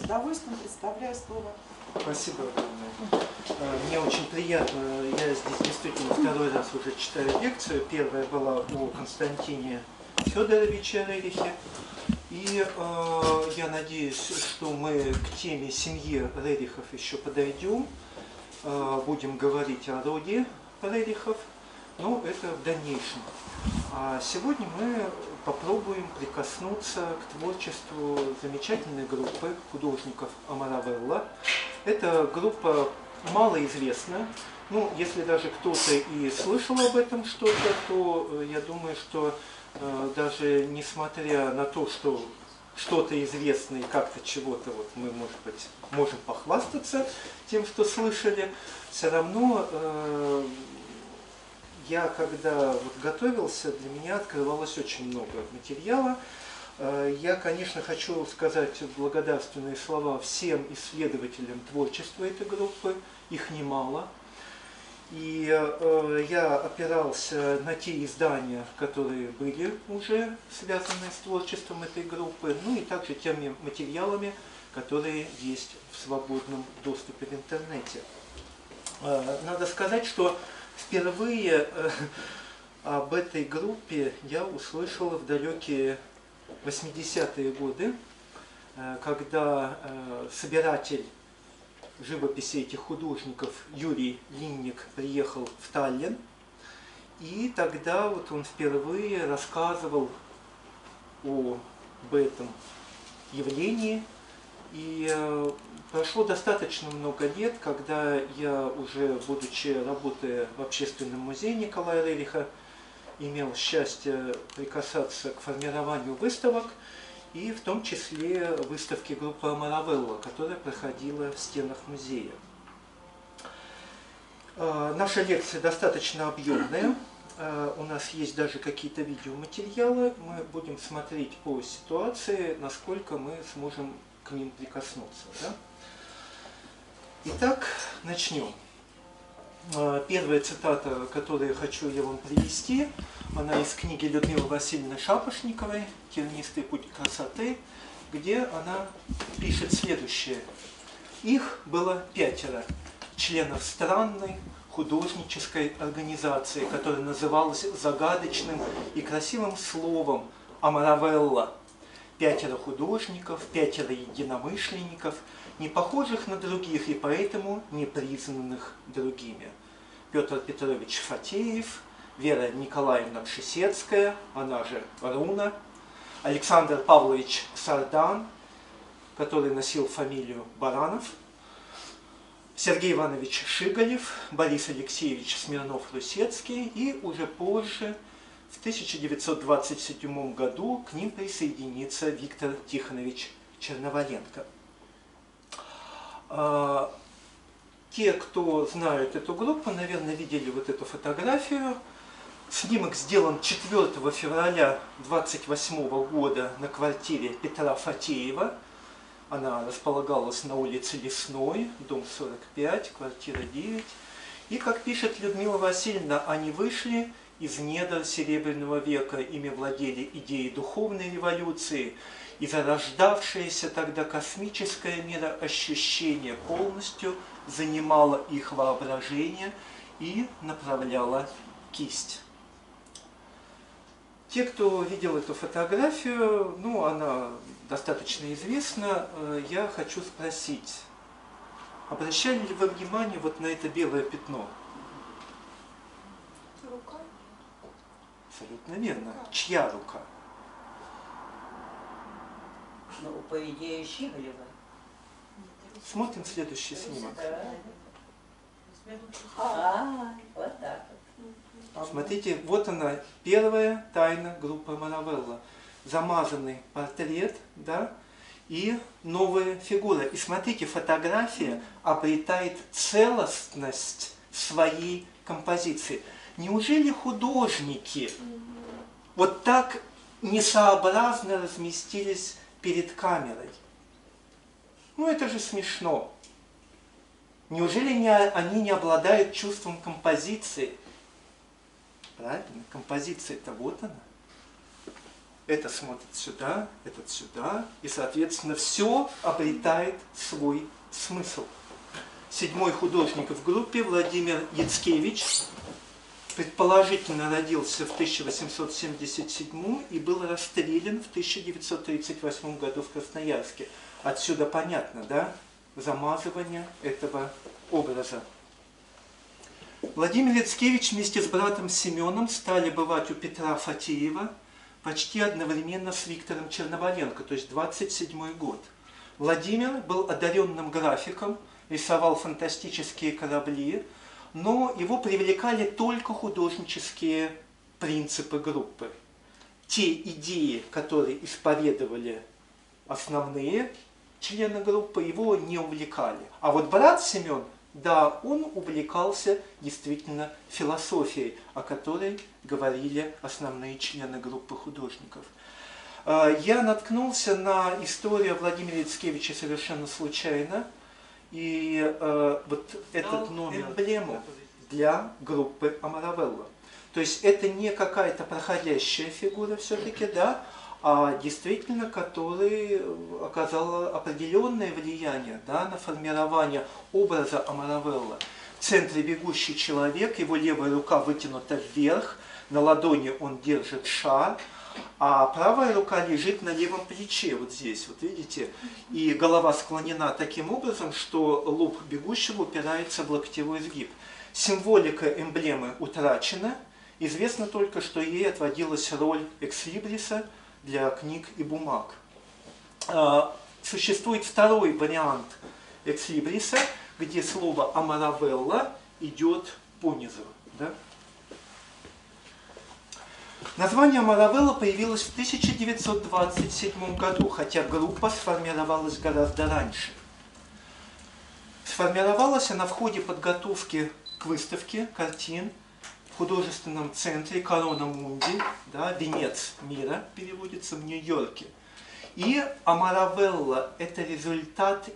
С удовольствием представляю слово. Спасибо огромное. Э, Мне очень приятно, я здесь действительно второй раз уже читаю лекцию. Первая была о Константине Федоровиче Рерихе. И э, я надеюсь, что мы к теме семьи Рерихов еще подойдем. Э, будем говорить о роде Рерихов, но это в дальнейшем. А сегодня мы попробуем прикоснуться к творчеству замечательной группы художников Амаравелла. Эта группа малоизвестна. Ну, если даже кто-то и слышал об этом что-то, то э, я думаю, что э, даже несмотря на то, что что-то известно и как-то чего-то вот мы, может быть, можем похвастаться тем, что слышали, все равно э, я, когда вот готовился, для меня открывалось очень много материала. Э, Я, конечно, хочу сказать благодарственные слова всем исследователям творчества этой группы, их немало. И э, я опирался на те издания, которые были уже связаны с творчеством этой группы, ну и также теми материалами, которые есть в свободном доступе в интернете. Э, Надо сказать, что впервые э, об этой группе я услышал в далекие 80-е годы, э, когда э, собиратель живописи этих художников Юрий Линник приехал в Таллин, и тогда вот он впервые рассказывал об этом явлении. И прошло достаточно много лет, когда я уже, будучи работая в общественном музее Николая Рериха, имел счастье прикасаться к формированию выставок, и в том числе выставки группы Амаравелла, которая проходила в стенах музея. Э, Наша лекция достаточно объемная, Э, у нас есть даже какие-то видеоматериалы, мы будем смотреть по ситуации, насколько мы сможем к ним прикоснуться. Да? Итак, начнем. Э, Первая цитата, которую я хочу я вам привести, она из книги Людмилы Васильевны Шапошниковой «Тернистый путь красоты», где она пишет следующее. Их было пятеро членов странной художнической организации, которая называлась загадочным и красивым словом Амаравелла. Пятеро художников, пятеро единомышленников, не похожих на других и поэтому не признанных другими. Петр Петрович Фатеев, Вера Николаевна Пшесецкая, она же Руна, Александр Павлович Сардан, который носил фамилию Баранов, Сергей Иванович Шигалев, Борис Алексеевич Смирнов-Русецкий и уже позже, в 1927 году, к ним присоединится Виктор Тихонович Черноволенко. А, Те, кто знают эту группу, наверное, видели вот эту фотографию. Снимок сделан 4 февраля 28 года на квартире Петра Фатеева. Она располагалась на улице Лесной, дом 45, квартира 9. И, как пишет Людмила Васильевна, они вышли из недр Серебряного века, ими владели идеи духовной революции, и зарождавшееся тогда космическое мироощущение полностью занимало их воображение и направляло кисть. Те, кто видел эту фотографию, ну, она достаточно известна, э, я хочу спросить, обращали ли вы внимание вот на это белое пятно? Рука. Абсолютно верно. Чья рука? Ну, по идее, Щиголева. Смотрим следующий снимок. А, вот так вот. Смотрите, вот она, первая тайна группы Маравелла. Замазанный портрет, да, и новая фигура. И смотрите, фотография обретает целостность своей композиции. Неужели художники вот так несообразно разместились перед камерой? Ну это же смешно. Неужели не, они не обладают чувством композиции? Правильно, композиция-то вот она. это смотрит сюда, этот сюда, и, соответственно, все обретает свой смысл. Седьмой художник в группе Владимир Яцкевич предположительно родился в 1877 и был расстрелян в 1938 году в Красноярске. Отсюда понятно, да, замазывание этого образа. Владимир Яцкевич вместе с братом Семеном стали бывать у Петра Фатеева почти одновременно с Виктором Черноволенко, то есть 27 год. Владимир был одаренным графиком, рисовал фантастические корабли, но его привлекали только художнические принципы группы. Те идеи, которые исповедовали основные члены группы, его не увлекали. А вот брат Семен, да, он увлекался действительно философией, о которой говорили основные члены группы художников. А, я наткнулся на историю Владимира Яцкевича совершенно случайно – и э, вот этот номер эмблему для группы Амаравелла. То есть это не какая-то проходящая фигура все-таки, да, а действительно, который оказала определенное влияние да, на формирование образа Амаравелла. В центре бегущий человек, его левая рука вытянута вверх, на ладони он держит шар, а правая рука лежит на левом плече, вот здесь, вот видите, и голова склонена таким образом, что лоб бегущего упирается в локтевой сгиб. Символика эмблемы утрачена, известно только, что ей отводилась роль экслибриса для книг и бумаг. А, существует второй вариант экслибриса, где слово «амаравелла» идет понизу. Да? Название Маравелла появилось в 1927 году, хотя группа сформировалась гораздо раньше. Сформировалась она в ходе подготовки к выставке картин в художественном центре Корона Мунди, да, «Венец мира» переводится в Нью-Йорке – и Амаравелла – это результат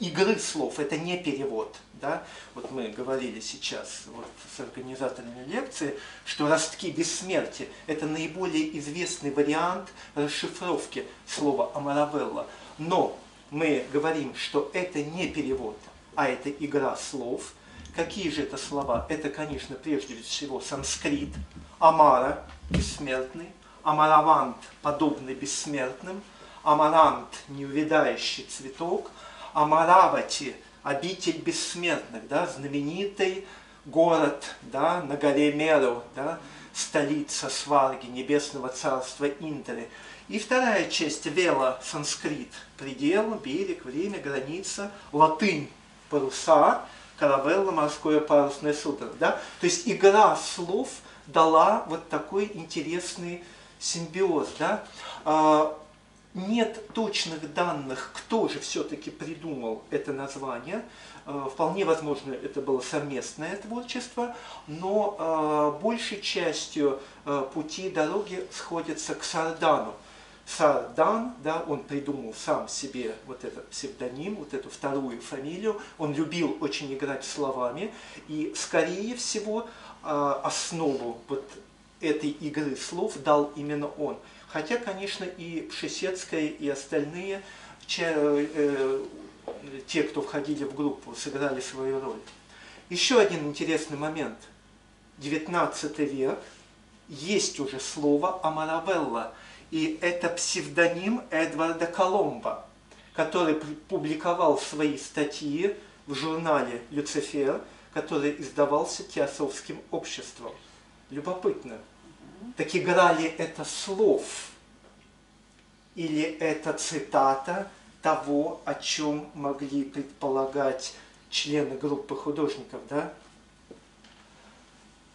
игры слов, это не перевод. Да? Вот мы говорили сейчас вот с организаторами лекции, что ростки бессмертия – это наиболее известный вариант расшифровки слова Амаравелла. Но мы говорим, что это не перевод, а это игра слов. Какие же это слова? Это, конечно, прежде всего санскрит, Амара – бессмертный, Амаравант, подобный бессмертным, Амарант, неувядающий цветок, Амаравати, обитель бессмертных, да, знаменитый город да, на горе Меру, да, столица Сварги, небесного царства Индры. И вторая часть Вела, санскрит, предел, берег, время, граница, латынь, паруса, каравелла, морское парусное судно. Да? То есть игра слов дала вот такой интересный симбиоз. Да? Нет точных данных, кто же все-таки придумал это название. А, вполне возможно, это было совместное творчество, но э, большей частью э, пути дороги сходятся к Сардану. Сардан, да, он придумал сам себе вот этот псевдоним, вот эту вторую фамилию. Он любил очень играть словами, и, скорее всего, э, основу вот этой игры слов дал именно он. Хотя, конечно, и Пшесецкая, и остальные, э, те, кто входили в группу, сыграли свою роль. Еще один интересный момент. 19 век, есть уже слово Амаравелла, и это псевдоним Эдварда Коломбо, который публиковал свои статьи в журнале «Люцифер», который издавался Теософским обществом. Любопытно. Так играли это слов, или это цитата того, о чем могли предполагать члены группы художников, да?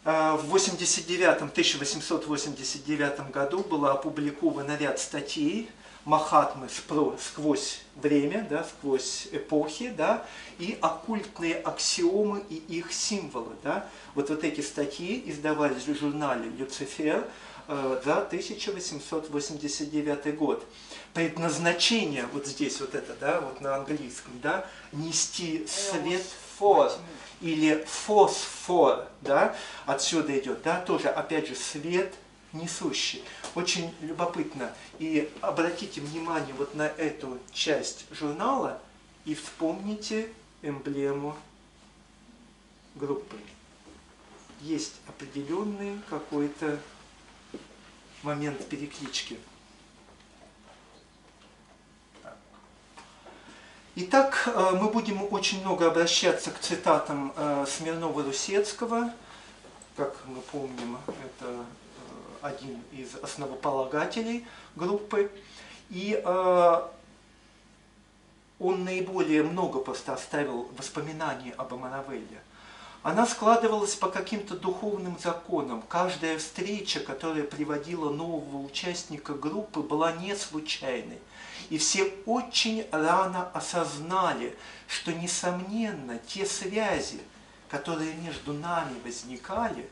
А, в 89 1889 году была опубликована ряд статей Махатмы сквозь время, да, сквозь эпохи, да, и оккультные аксиомы и их символы. Да. Вот, вот эти статьи издавались в журнале «Люцифер» э, за 1889 год. Предназначение, вот здесь вот это, да, вот на английском, да, нести свет фор или фосфор, да, отсюда идет, да, тоже, опять же, свет, несущий. Очень любопытно. И обратите внимание вот на эту часть журнала и вспомните эмблему группы. Есть определенный какой-то момент переклички. Итак, э, мы будем очень много обращаться к цитатам э, Смирнова-Русецкого. Как мы помним, это один из основополагателей группы. И он наиболее много просто оставил воспоминаний об Амаравелле. Она складывалась по каким-то духовным законам. Каждая встреча, которая приводила нового участника группы, была не случайной. И все очень рано осознали, что, несомненно, те связи, которые между нами возникали,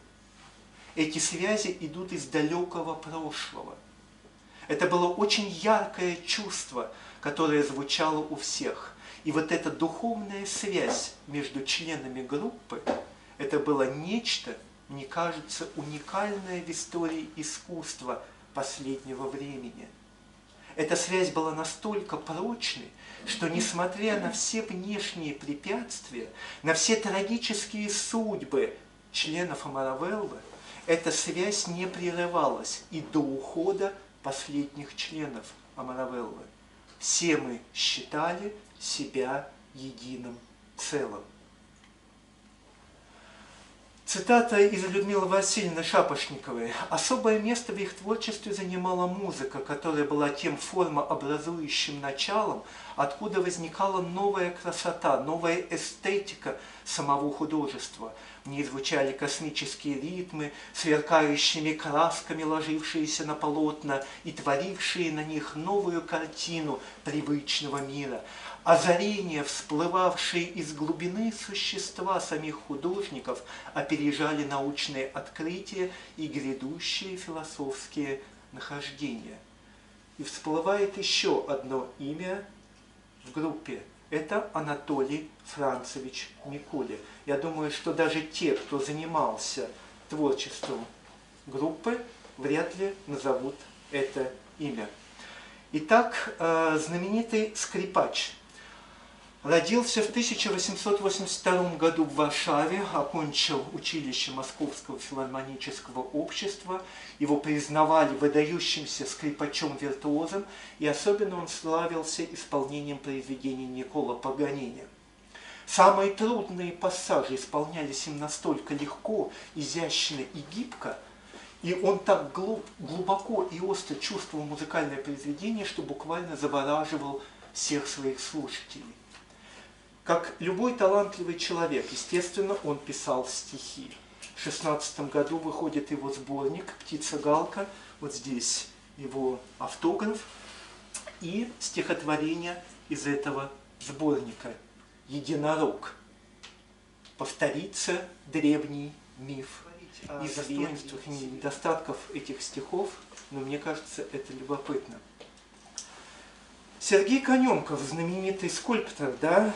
эти связи идут из далекого прошлого. Это было очень яркое чувство, которое звучало у всех. И вот эта духовная связь между членами группы, это было нечто, мне кажется, уникальное в истории искусства последнего времени – эта связь была настолько прочной, что несмотря на все внешние препятствия, на все трагические судьбы членов Амаравеллы, эта связь не прерывалась и до ухода последних членов Амаравеллы. Все мы считали себя единым целым. Цитата из Людмилы Васильевны Шапошниковой. «Особое место в их творчестве занимала музыка, которая была тем формообразующим началом, откуда возникала новая красота, новая эстетика самого художества. В ней звучали космические ритмы, сверкающими красками ложившиеся на полотна и творившие на них новую картину привычного мира озарения, всплывавшие из глубины существа самих художников, опережали научные открытия и грядущие философские нахождения. И всплывает еще одно имя в группе. Это Анатолий Францевич Микуля. Я думаю, что даже те, кто занимался творчеством группы, вряд ли назовут это имя. Итак, э, знаменитый скрипач Родился в 1882 году в Варшаве, окончил училище Московского филармонического общества. Его признавали выдающимся скрипачом-виртуозом, и особенно он славился исполнением произведений Никола Паганини. Самые трудные пассажи исполнялись им настолько легко, изящно и гибко, и он так глубоко и остро чувствовал музыкальное произведение, что буквально завораживал всех своих слушателей. Как любой талантливый человек, естественно, он писал стихи. В 16 году выходит его сборник «Птица Галка», вот здесь его автограф и стихотворение из этого сборника «Единорог». Повторится древний миф. Из достоинств и недостатков этих стихов, но мне кажется, это любопытно. Сергей Конемков, знаменитый скульптор, да,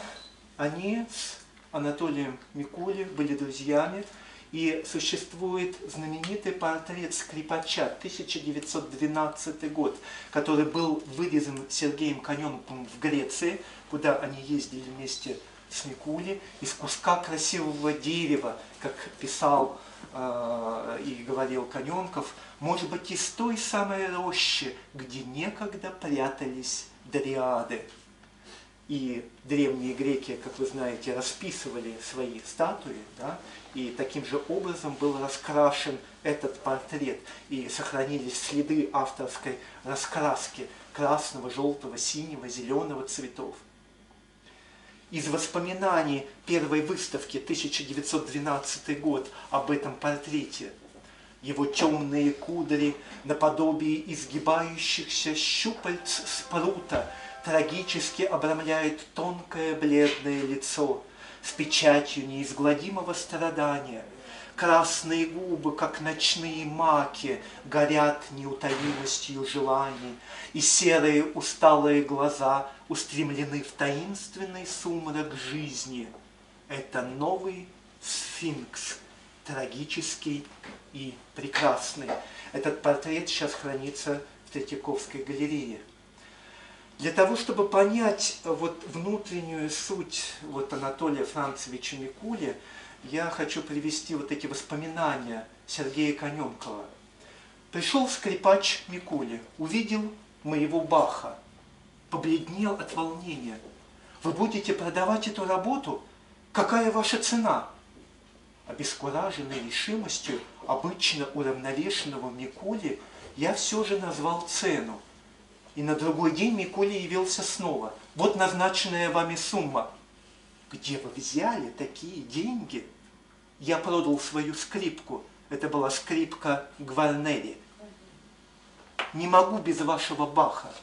они с Анатолием Микули были друзьями, и существует знаменитый портрет скрипача 1912 год, который был вырезан Сергеем Коненковым в Греции, куда они ездили вместе с Микули, из куска красивого дерева, как писал э, и говорил Коненков, может быть, из той самой рощи, где некогда прятались дриады. И древние греки, как вы знаете, расписывали свои статуи, да, и таким же образом был раскрашен этот портрет, и сохранились следы авторской раскраски красного, желтого, синего, зеленого цветов. Из воспоминаний первой выставки 1912 год об этом портрете его темные кудри наподобие изгибающихся щупальц спрута трагически обрамляет тонкое бледное лицо с печатью неизгладимого страдания. Красные губы, как ночные маки, горят неутомимостью желаний, и серые усталые глаза устремлены в таинственный сумрак жизни. Это новый сфинкс трагический и прекрасный. Этот портрет сейчас хранится в Третьяковской галерее. Для того, чтобы понять вот внутреннюю суть вот Анатолия Францевича Микули, я хочу привести вот эти воспоминания Сергея Коненкова. Пришел скрипач Микули, увидел моего Баха, побледнел от волнения. Вы будете продавать эту работу? Какая ваша цена? Обескураженный решимостью обычно уравновешенного Микули, я все же назвал цену. И на другой день Микули явился снова. Вот назначенная вами сумма. Где вы взяли такие деньги? Я продал свою скрипку. Это была скрипка Гварнери. Не могу без вашего Баха.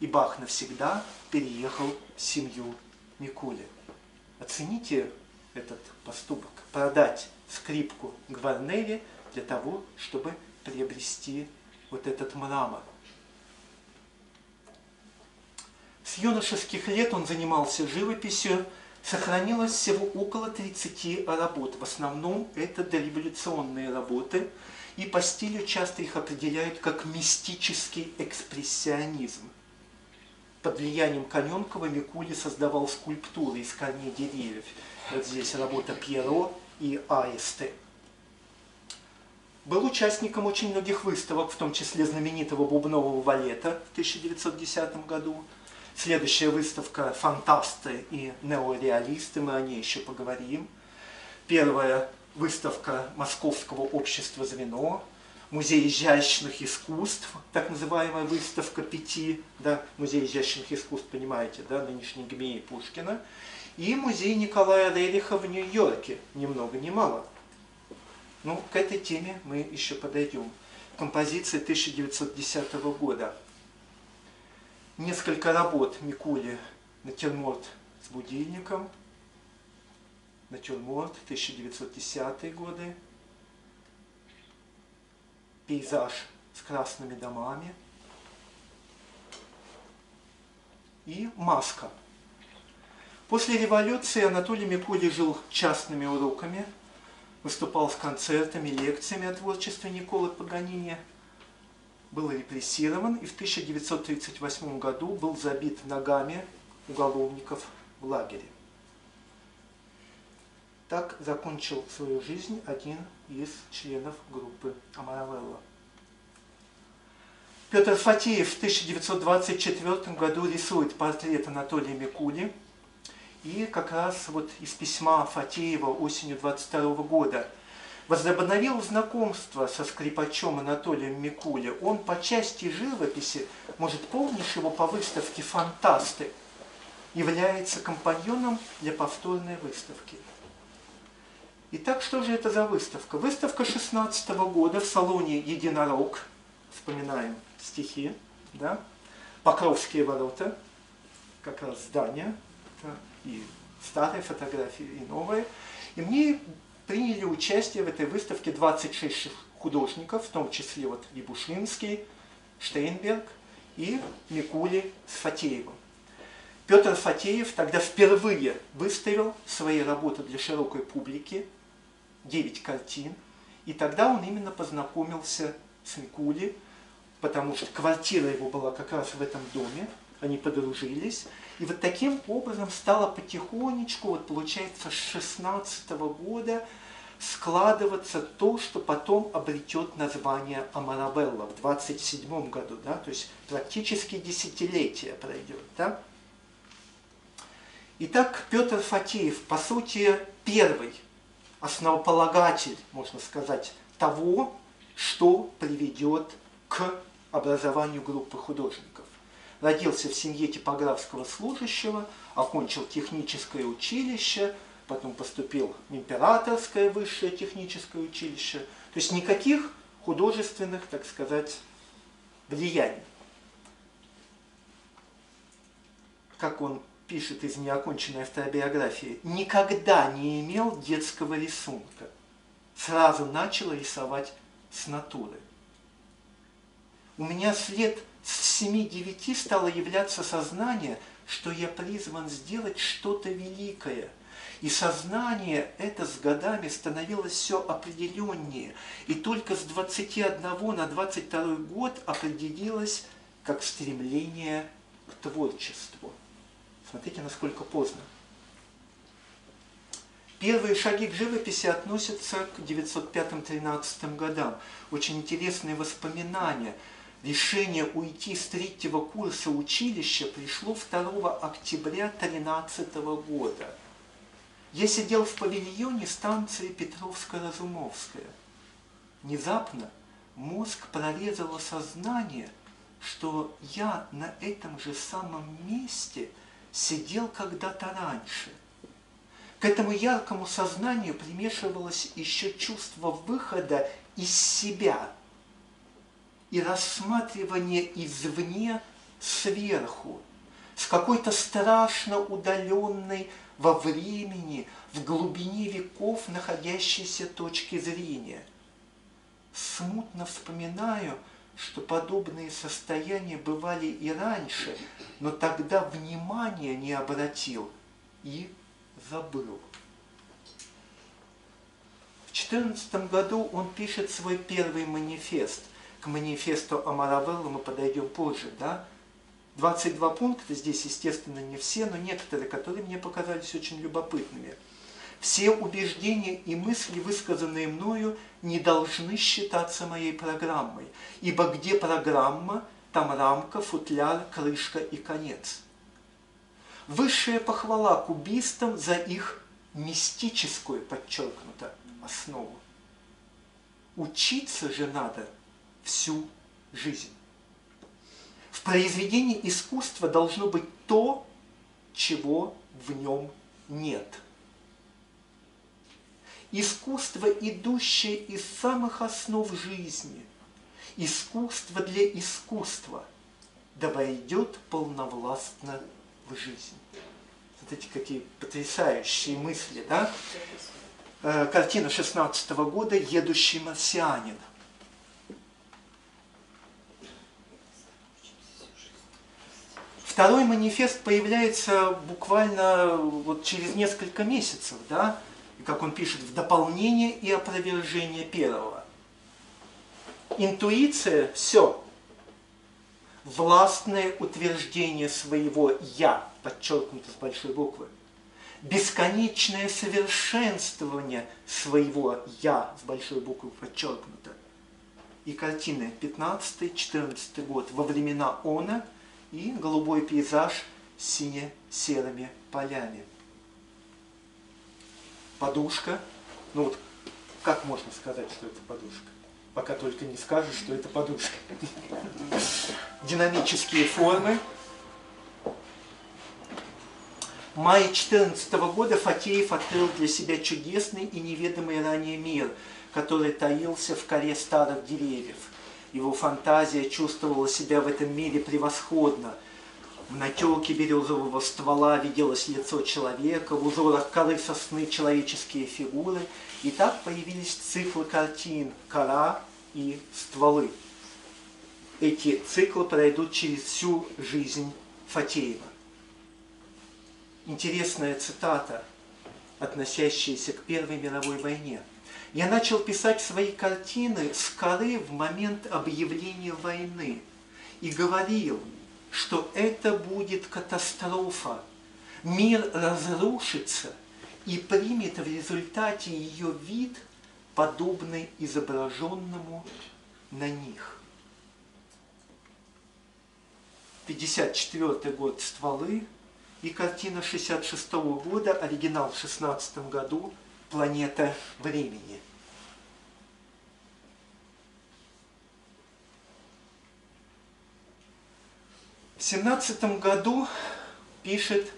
И Бах навсегда переехал в семью Микули. Оцените этот поступок. Продать скрипку Гварнери для того, чтобы приобрести вот этот мрамор. С юношеских лет он занимался живописью, сохранилось всего около 30 работ. В основном это дореволюционные работы, и по стилю часто их определяют как мистический экспрессионизм. Под влиянием Коненкова Микули создавал скульптуры из корней деревьев. Вот здесь работа Пьеро и Аисты. Был участником очень многих выставок, в том числе знаменитого бубнового валета в 1910 году – Следующая выставка «Фантасты и неореалисты», мы о ней еще поговорим. Первая выставка Московского общества «Звено», Музей изящных искусств, так называемая выставка пяти, да, Музей изящных искусств, понимаете, да, нынешний ГМИ Пушкина, и музей Николая Рериха в Нью-Йорке, ни много ни мало. Ну, к этой теме мы еще подойдем. Композиция 1910 года несколько работ Микули «Натюрморт с будильником», «Натюрморт» 1910 годы, «Пейзаж с красными домами» и «Маска». После революции Анатолий Микули жил частными уроками, выступал с концертами, лекциями о творчестве Николы Паганини – был репрессирован и в 1938 году был забит ногами уголовников в лагере. Так закончил свою жизнь один из членов группы Амаравелла. Петр Фатеев в 1924 году рисует портрет Анатолия Микули. И как раз вот из письма Фатеева осенью 22 года – возобновил знакомство со скрипачом Анатолием Микули. Он по части живописи, может, помнишь его по выставке «Фантасты», является компаньоном для повторной выставки. Итак, что же это за выставка? Выставка 16 года в салоне «Единорог». Вспоминаем стихи, да? Покровские ворота, как раз здание, да? и старые фотографии, и новые. И мне приняли участие в этой выставке 26 художников, в том числе вот и Бушлинский, Штейнберг и Микули с Фатеевым. Петр Фатеев тогда впервые выставил свои работы для широкой публики, 9 картин, и тогда он именно познакомился с Микули, потому что квартира его была как раз в этом доме, они подружились, и вот таким образом стало потихонечку, вот получается, с 16 года складываться то, что потом обретет название Амарабелла в 27 году, да, то есть практически десятилетие пройдет. Да? Итак, Петр Фатеев, по сути, первый основополагатель, можно сказать, того, что приведет к образованию группы художников родился в семье типографского служащего, окончил техническое училище, потом поступил в императорское высшее техническое училище. То есть никаких художественных, так сказать, влияний. Как он пишет из неоконченной автобиографии, никогда не имел детского рисунка. Сразу начал рисовать с натуры. У меня след с 7-9 стало являться сознание, что я призван сделать что-то великое. И сознание это с годами становилось все определеннее. И только с 21 на 22 год определилось как стремление к творчеству. Смотрите, насколько поздно. Первые шаги к живописи относятся к 905-13 годам. Очень интересные воспоминания. Решение уйти с третьего курса училища пришло 2 октября 13 года. Я сидел в павильоне станции Петровско-Разумовская. Внезапно мозг прорезало сознание, что я на этом же самом месте сидел когда-то раньше – к этому яркому сознанию примешивалось еще чувство выхода из себя и рассматривание извне сверху, с какой-то страшно удаленной во времени, в глубине веков находящейся точки зрения. Смутно вспоминаю, что подобные состояния бывали и раньше, но тогда внимания не обратил и забыл. В 14 году он пишет свой первый манифест. К манифесту Амаравеллу мы подойдем позже, да? 22 пункта, здесь, естественно, не все, но некоторые, которые мне показались очень любопытными. Все убеждения и мысли, высказанные мною, не должны считаться моей программой, ибо где программа, там рамка, футляр, крышка и конец высшая похвала кубистам за их мистическую, подчеркнуто, основу. Учиться же надо всю жизнь. В произведении искусства должно быть то, чего в нем нет. Искусство, идущее из самых основ жизни, искусство для искусства, да войдет полновластно в жизнь. Смотрите, какие потрясающие мысли, да? Э, картина 16 -го года «Едущий марсианин». Второй манифест появляется буквально вот через несколько месяцев, да, и как он пишет, в дополнение и опровержение первого. Интуиция – все, властное утверждение своего «я», подчеркнуто с большой буквы, бесконечное совершенствование своего «я» с большой буквы подчеркнуто. И картины 15-14 год во времена Она и голубой пейзаж с сине-серыми полями. Подушка. Ну вот, как можно сказать, что это подушка? пока только не скажешь, что это подушка. Динамические формы. В мае 2014 года Фатеев открыл для себя чудесный и неведомый ранее мир, который таился в коре старых деревьев. Его фантазия чувствовала себя в этом мире превосходно. В натеке березового ствола виделось лицо человека, в узорах коры сосны человеческие фигуры. И так появились циклы картин «Кора», и стволы. Эти циклы пройдут через всю жизнь Фатеева. Интересная цитата, относящаяся к Первой мировой войне. Я начал писать свои картины с коры в момент объявления войны и говорил, что это будет катастрофа. Мир разрушится и примет в результате ее вид – подобный изображенному на них. 54 год «Стволы» и картина 66 -го года, оригинал в 16 году «Планета времени». В 17 году пишет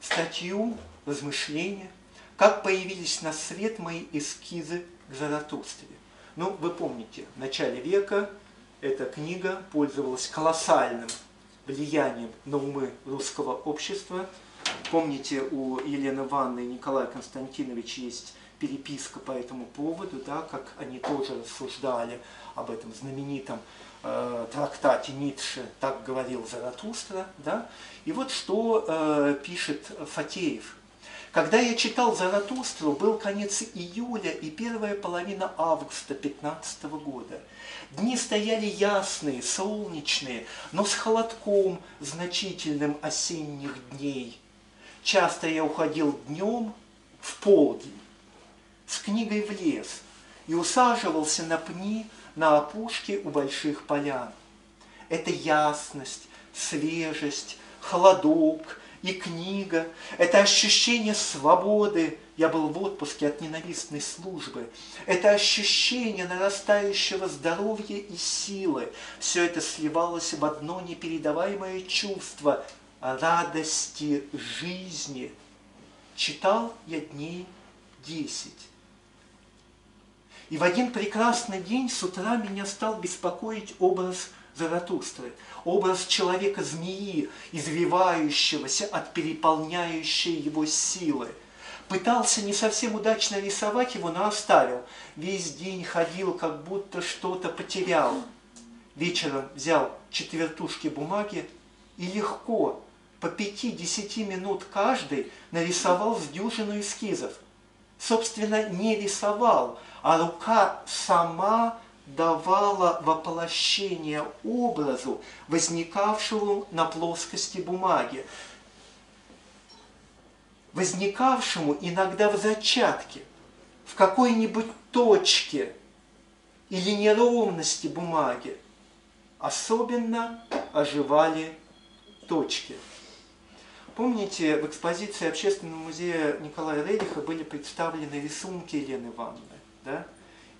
статью, размышления как появились на свет мои эскизы к Заратустре. Ну, вы помните, в начале века эта книга пользовалась колоссальным влиянием на умы русского общества. Помните, у Елены Ванны и Николая Константиновича есть переписка по этому поводу, да, как они тоже рассуждали об этом знаменитом э, трактате Ницше «Так говорил Заратустра». Да? И вот что э, пишет Фатеев. Когда я читал Заратустру, был конец июля и первая половина августа 15 года. Дни стояли ясные, солнечные, но с холодком значительным осенних дней. Часто я уходил днем в полдень с книгой в лес и усаживался на пни на опушке у больших полян. Это ясность, свежесть, холодок и книга, это ощущение свободы, я был в отпуске от ненавистной службы, это ощущение нарастающего здоровья и силы, все это сливалось в одно непередаваемое чувство радости жизни. Читал я дней десять. И в один прекрасный день с утра меня стал беспокоить образ Заратустры, образ человека-змеи, извивающегося от переполняющей его силы. Пытался не совсем удачно рисовать его, но оставил. Весь день ходил, как будто что-то потерял. Вечером взял четвертушки бумаги и легко, по пяти-десяти минут каждый, нарисовал с дюжину эскизов. Собственно, не рисовал, а рука сама давала воплощение образу, возникавшему на плоскости бумаги, возникавшему иногда в зачатке, в какой-нибудь точке или неровности бумаги. Особенно оживали точки. Помните, в экспозиции Общественного музея Николая Рериха были представлены рисунки Елены Ивановны, да?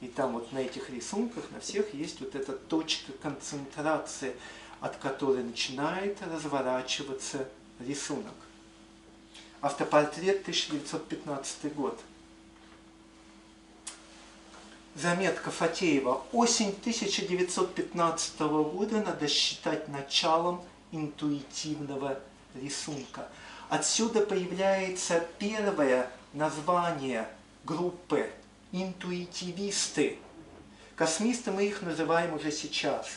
И там вот на этих рисунках, на всех есть вот эта точка концентрации, от которой начинает разворачиваться рисунок. Автопортрет 1915 год. Заметка Фатеева. Осень 1915 года надо считать началом интуитивного рисунка. Отсюда появляется первое название группы интуитивисты. Космисты мы их называем уже сейчас,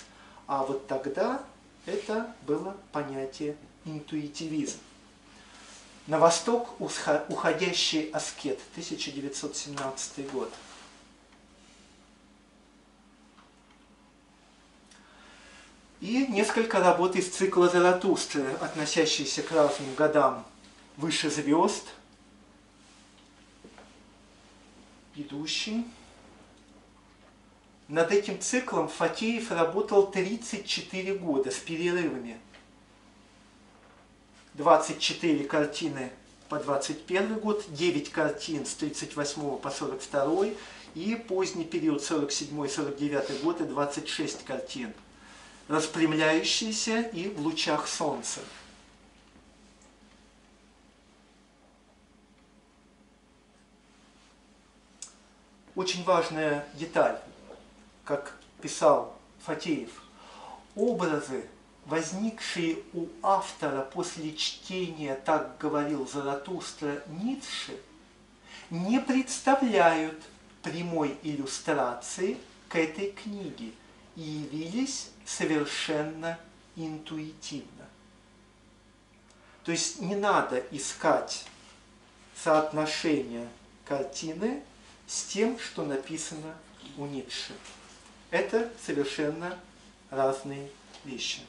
а вот тогда это было понятие интуитивизм. На восток уходящий аскет, 1917 год. И несколько работ из цикла Заратустры, относящиеся к разным годам. «Выше звезд», идущий. Над этим циклом Фатеев работал 34 года с перерывами. 24 картины по 21 год, 9 картин с 38 по 42 и поздний период 47-49 год и 26 картин, распрямляющиеся и в лучах солнца. очень важная деталь, как писал Фатеев. Образы, возникшие у автора после чтения «Так говорил Заратустра» Ницше, не представляют прямой иллюстрации к этой книге и явились совершенно интуитивно. То есть не надо искать соотношение картины с тем, что написано у Ницше. Это совершенно разные вещи.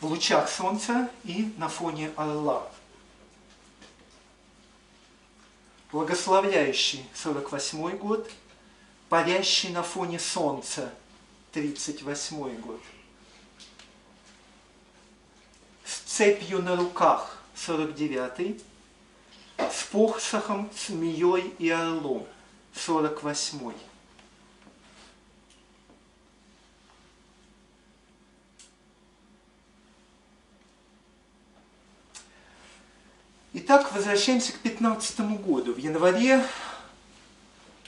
В лучах солнца и на фоне орла. Благословляющий 48 год, парящий на фоне солнца 38 год. С цепью на руках 49 с посохом, змеей и орлом. 48. Итак, возвращаемся к 15 году. В январе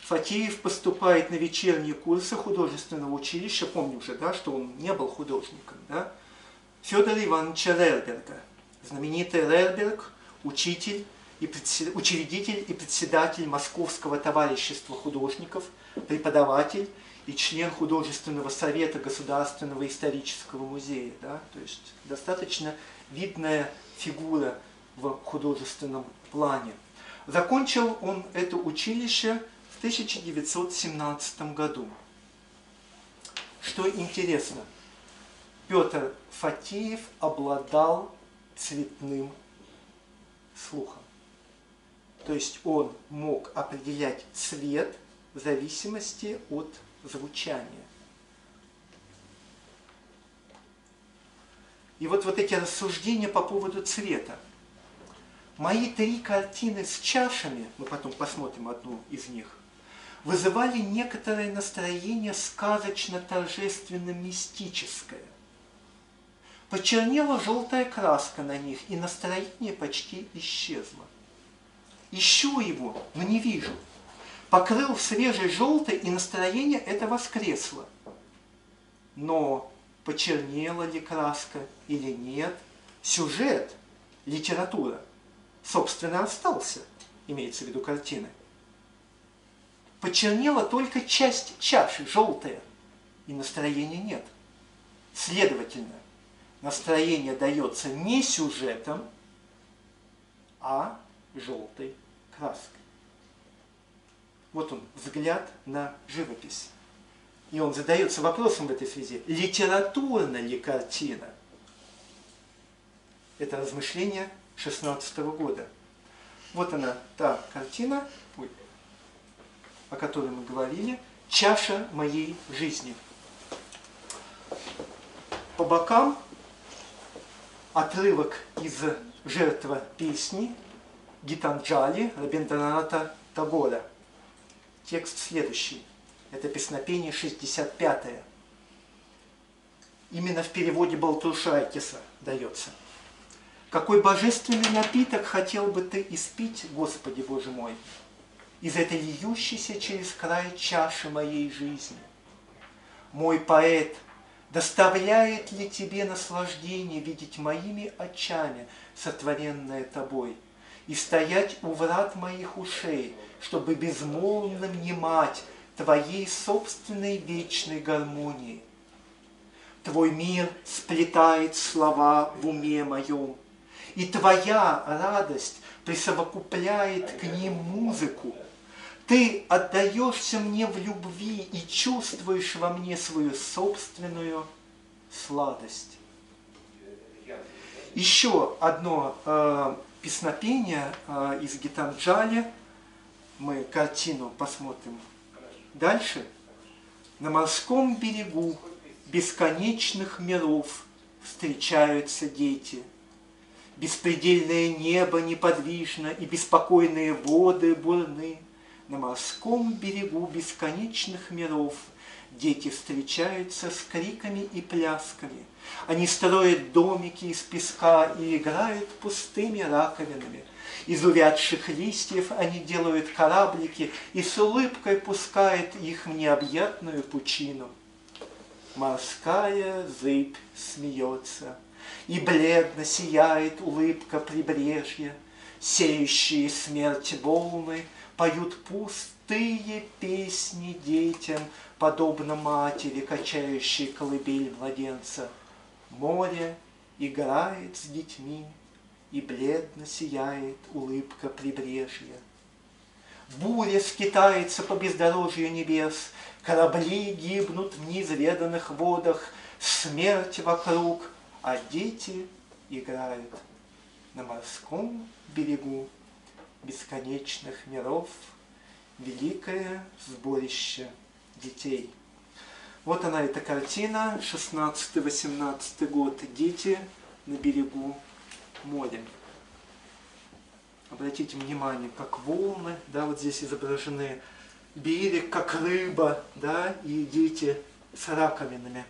Фатеев поступает на вечерние курсы художественного училища. Помним же, да, что он не был художником. Да? Федора Ивановича Рерберга. Знаменитый Рерберг, учитель и предсе- учредитель и председатель Московского товарищества художников, преподаватель и член художественного совета Государственного исторического музея. Да? То есть достаточно видная фигура в художественном плане. Закончил он это училище 1917 году. Что интересно, Петр Фатеев обладал цветным слухом. То есть он мог определять цвет в зависимости от звучания. И вот, вот эти рассуждения по поводу цвета. Мои три картины с чашами, мы потом посмотрим одну из них, вызывали некоторое настроение сказочно-торжественно-мистическое. Почернела желтая краска на них, и настроение почти исчезло. Ищу его, но не вижу. Покрыл в свежей желтой, и настроение это воскресло. Но почернела ли краска или нет, сюжет, литература, собственно, остался, имеется в виду картины. Почернела только часть чаши, желтая, и настроения нет. Следовательно, настроение дается не сюжетом, а желтой краской. Вот он, взгляд на живопись. И он задается вопросом в этой связи, литературна ли картина? Это размышление 16 года. Вот она, та картина, о которой мы говорили, чаша моей жизни. По бокам отрывок из «Жертва песни» Гитанджали Рабиндраната Тагора. Текст следующий. Это песнопение 65-е. Именно в переводе Балтушайтиса дается. Какой божественный напиток хотел бы ты испить, Господи Боже мой, из этой льющейся через край чаши моей жизни? Мой поэт, доставляет ли тебе наслаждение видеть моими очами сотворенное тобой и стоять у врат моих ушей, чтобы безмолвно внимать твоей собственной вечной гармонии. Твой мир сплетает слова в уме моем, и твоя радость присовокупляет к ним музыку. Ты отдаешься мне в любви и чувствуешь во мне свою собственную сладость. Еще одно э, песнопение э, из Гитанджали. Мы картину посмотрим дальше. На морском берегу бесконечных миров встречаются дети. Беспредельное небо неподвижно и беспокойные воды бурны. На морском берегу бесконечных миров дети встречаются с криками и плясками. Они строят домики из песка и играют пустыми раковинами. Из увядших листьев они делают кораблики и с улыбкой пускают их в необъятную пучину. Морская зыбь смеется, и бледно сияет улыбка прибрежья. Сеющие смерть волны поют пустые песни детям, подобно матери, качающей колыбель младенца. Море играет с детьми, и бледно сияет улыбка прибрежья. Буря скитается по бездорожью небес, корабли гибнут в неизведанных водах, смерть вокруг, а дети играют на морском берегу бесконечных миров, великое сборище детей. Вот она, эта картина, 16-18 год, дети на берегу моря. Обратите внимание, как волны, да, вот здесь изображены берег, как рыба, да, и дети с раковинами.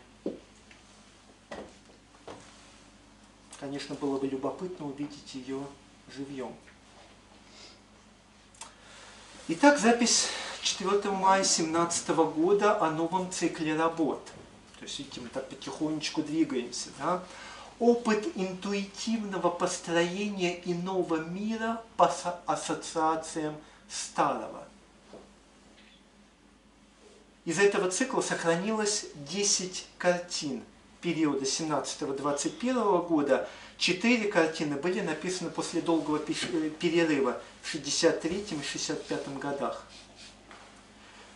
Конечно, было бы любопытно увидеть ее живьем. Итак, запись 4 мая 2017 года о новом цикле работ. То есть, видите, мы так потихонечку двигаемся. Да? опыт интуитивного построения иного мира по со- ассоциациям старого. Из этого цикла сохранилось 10 картин периода 17-21 года. Четыре картины были написаны после долгого э, перерыва в 63 и 65 годах.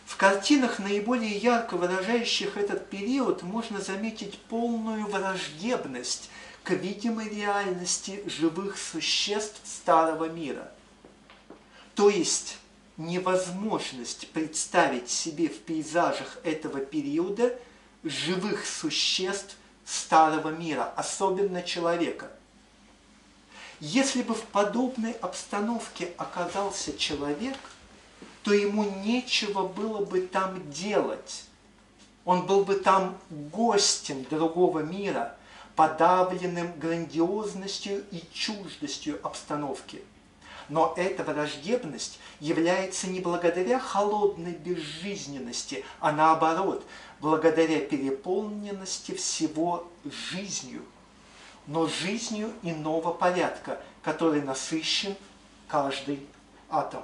В картинах, наиболее ярко выражающих этот период, можно заметить полную враждебность к видимой реальности живых существ старого мира. То есть невозможность представить себе в пейзажах этого периода живых существ старого мира, особенно человека. Если бы в подобной обстановке оказался человек – то ему нечего было бы там делать. Он был бы там гостем другого мира, подавленным грандиозностью и чуждостью обстановки. Но эта враждебность является не благодаря холодной безжизненности, а наоборот, благодаря переполненности всего жизнью, но жизнью иного порядка, который насыщен каждый атом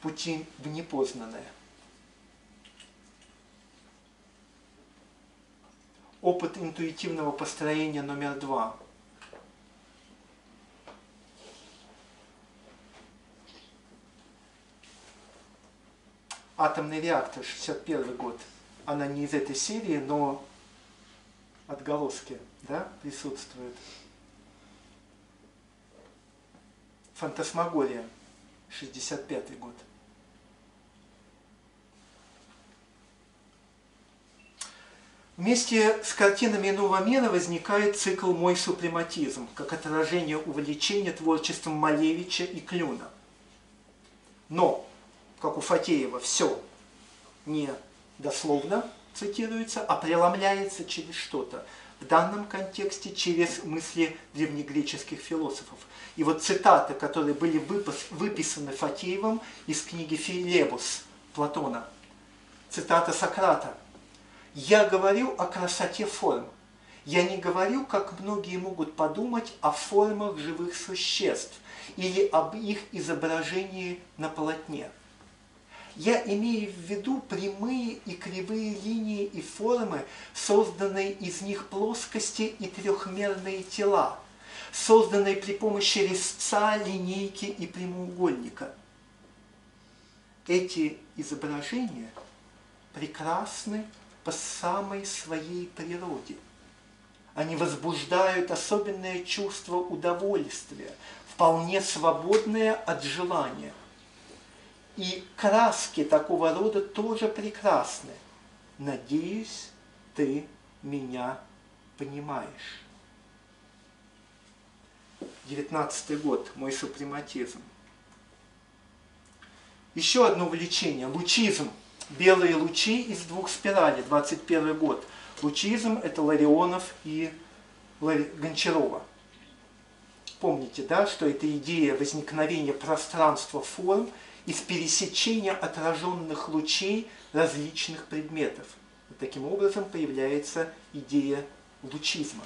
пути в непознанное. Опыт интуитивного построения номер два. Атомный реактор, 61 год. Она не из этой серии, но отголоски да, присутствуют. Фантасмагория, 65 год. Вместе с картинами иного мира возникает цикл «Мой супрематизм», как отражение увлечения творчеством Малевича и Клюна. Но, как у Фатеева, все не дословно цитируется, а преломляется через что-то. В данном контексте через мысли древнегреческих философов. И вот цитаты, которые были выписаны Фатеевым из книги «Филебус» Платона. Цитата Сократа – я говорю о красоте форм. Я не говорю, как многие могут подумать, о формах живых существ или об их изображении на полотне. Я имею в виду прямые и кривые линии и формы, созданные из них плоскости и трехмерные тела, созданные при помощи резца, линейки и прямоугольника. Эти изображения прекрасны по самой своей природе. Они возбуждают особенное чувство удовольствия, вполне свободное от желания. И краски такого рода тоже прекрасны. Надеюсь, ты меня понимаешь. Девятнадцатый год, мой супрематизм. Еще одно увлечение – лучизм – белые лучи из двух спиралей, 21 год. Лучизм – это Ларионов и Гончарова. Помните, да, что это идея возникновения пространства форм из пересечения отраженных лучей различных предметов. И таким образом появляется идея лучизма.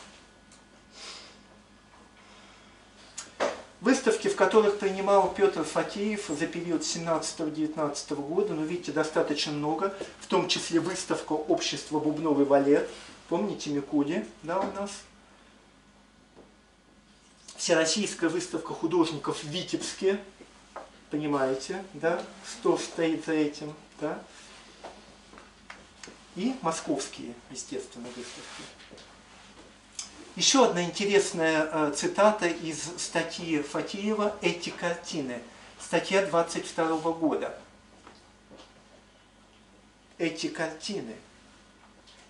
Выставки, в которых принимал Петр Фатеев за период 17-19 года, ну видите, достаточно много, в том числе выставка общества «Бубновый балет». Помните Микули, да, у нас? Всероссийская выставка художников в Витебске, понимаете, да, что стоит за этим, да? И московские, естественно, выставки. Еще одна интересная э, цитата из статьи Фатиева «Эти картины», статья 22 года. Эти картины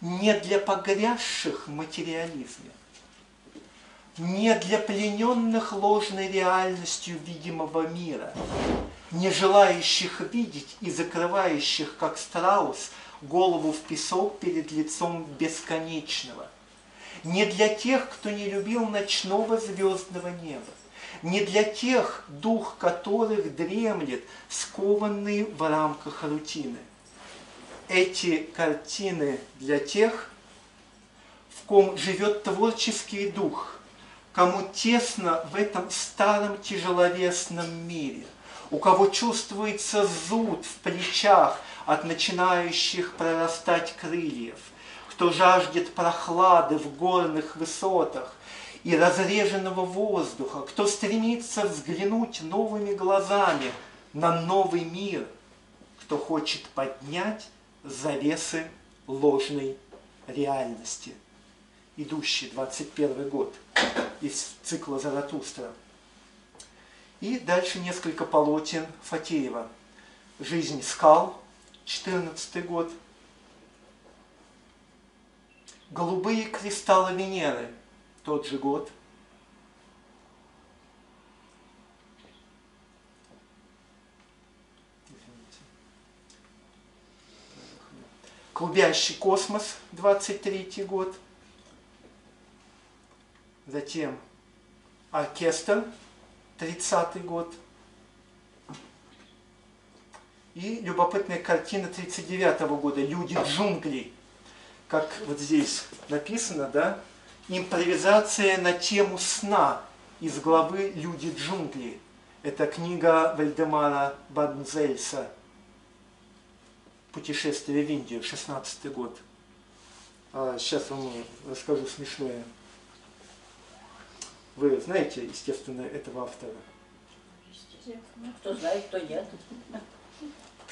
не для погрязших в материализме, не для плененных ложной реальностью видимого мира, не желающих видеть и закрывающих, как страус, голову в песок перед лицом бесконечного – не для тех, кто не любил ночного звездного неба, не для тех, дух которых дремлет, скованный в рамках рутины. Эти картины для тех, в ком живет творческий дух, кому тесно в этом старом тяжеловесном мире, у кого чувствуется зуд в плечах от начинающих прорастать крыльев, кто жаждет прохлады в горных высотах и разреженного воздуха, кто стремится взглянуть новыми глазами на новый мир, кто хочет поднять завесы ложной реальности. Идущий 21 год из цикла Заратустра. И дальше несколько полотен Фатеева. «Жизнь скал», 14 год. «Голубые кристаллы Венеры», тот же год. Клубящий космос, 23 год. Затем оркестр, 30 год. И любопытная картина 39 -го года «Люди джунглей». Как вот здесь написано, да? Импровизация на тему сна из главы «Люди джунглей». Это книга Вальдемара Баднзельса «Путешествие в Индию», 16 год. А сейчас вам расскажу смешное. Вы знаете, естественно, этого автора? Ну, кто знает, кто нет.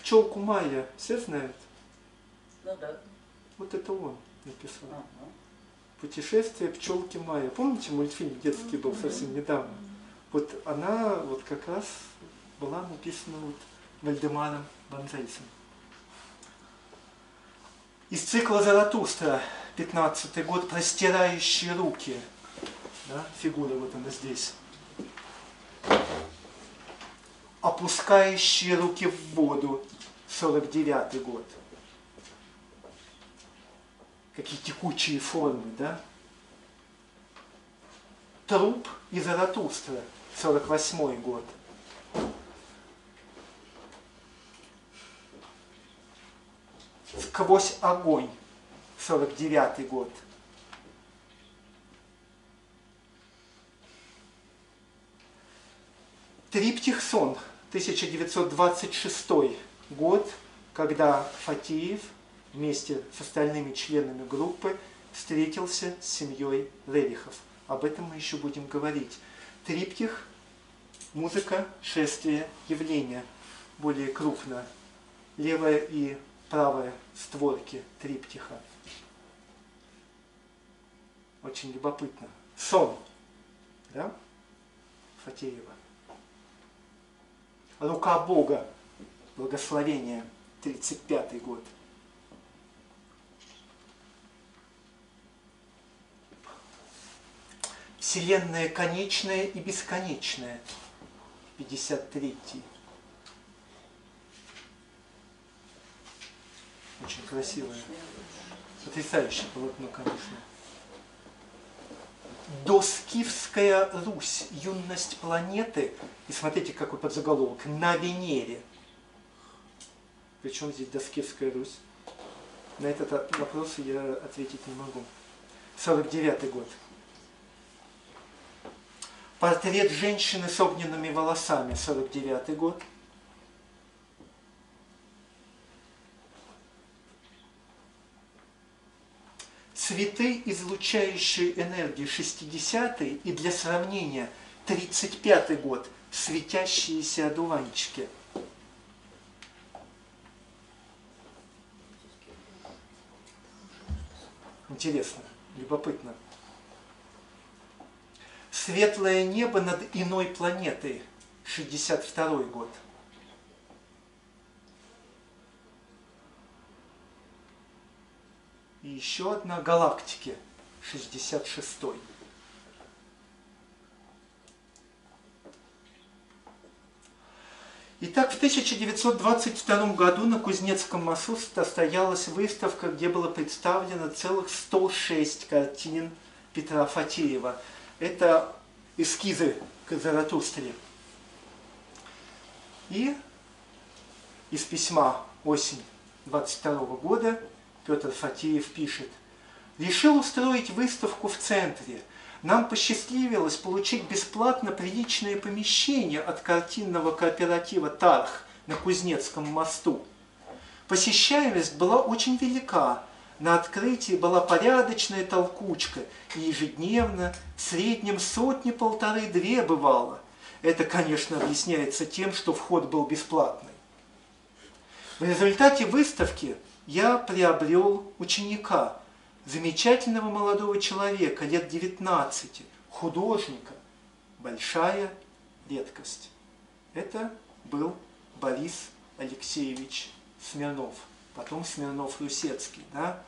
Пчелку Майя все знают? Ну да. Вот это он написал. Ага. Путешествие пчелки Майя. Помните, мультфильм детский был совсем недавно? Вот она вот как раз была написана вот Вальдемаром Бонзельсом. Из цикла Заратустра, 15 год, «Простирающие руки». Да, фигура вот она здесь. «Опускающие руки в воду», 49 год. Какие текучие формы, да? Труп и Заратустра, 48 год. Сквозь огонь, 49 год. Триптих сон, 1926 год, когда Фатиев вместе с остальными членами группы встретился с семьей Левихов. Об этом мы еще будем говорить. Триптих, музыка, шествие, явление. Более крупно. Левая и правая створки триптиха. Очень любопытно. Сон. Да? Фатеева. Рука Бога. Благословение. 35 год. Вселенная конечная и бесконечная. 53. Очень красивое. Потрясающее полотно, конечно. Доскифская Русь, юность планеты. И смотрите, какой подзаголовок. На Венере. Причем здесь Доскифская Русь? На этот вопрос я ответить не могу. 49 год. Портрет женщины с огненными волосами, 49 год. Цветы, излучающие энергию, 60 и для сравнения 35 год, светящиеся одуванчики. Интересно, любопытно. Светлое небо над иной планетой, 62 год. И еще одна галактики, 66 -й. Итак, в 1922 году на Кузнецком мосту состоялась выставка, где было представлено целых 106 картин Петра Фатеева. Это эскизы к Заратустре. И из письма осень 22 года Петр Фатеев пишет, решил устроить выставку в центре. Нам посчастливилось получить бесплатно приличное помещение от картинного кооператива «Тарх» на Кузнецком мосту. Посещаемость была очень велика. На открытии была порядочная толкучка, и ежедневно в среднем сотни-полторы-две бывало. Это, конечно, объясняется тем, что вход был бесплатный. В результате выставки я приобрел ученика, замечательного молодого человека, лет 19, художника. Большая редкость. Это был Борис Алексеевич Смирнов, потом Смирнов-Русецкий. Да?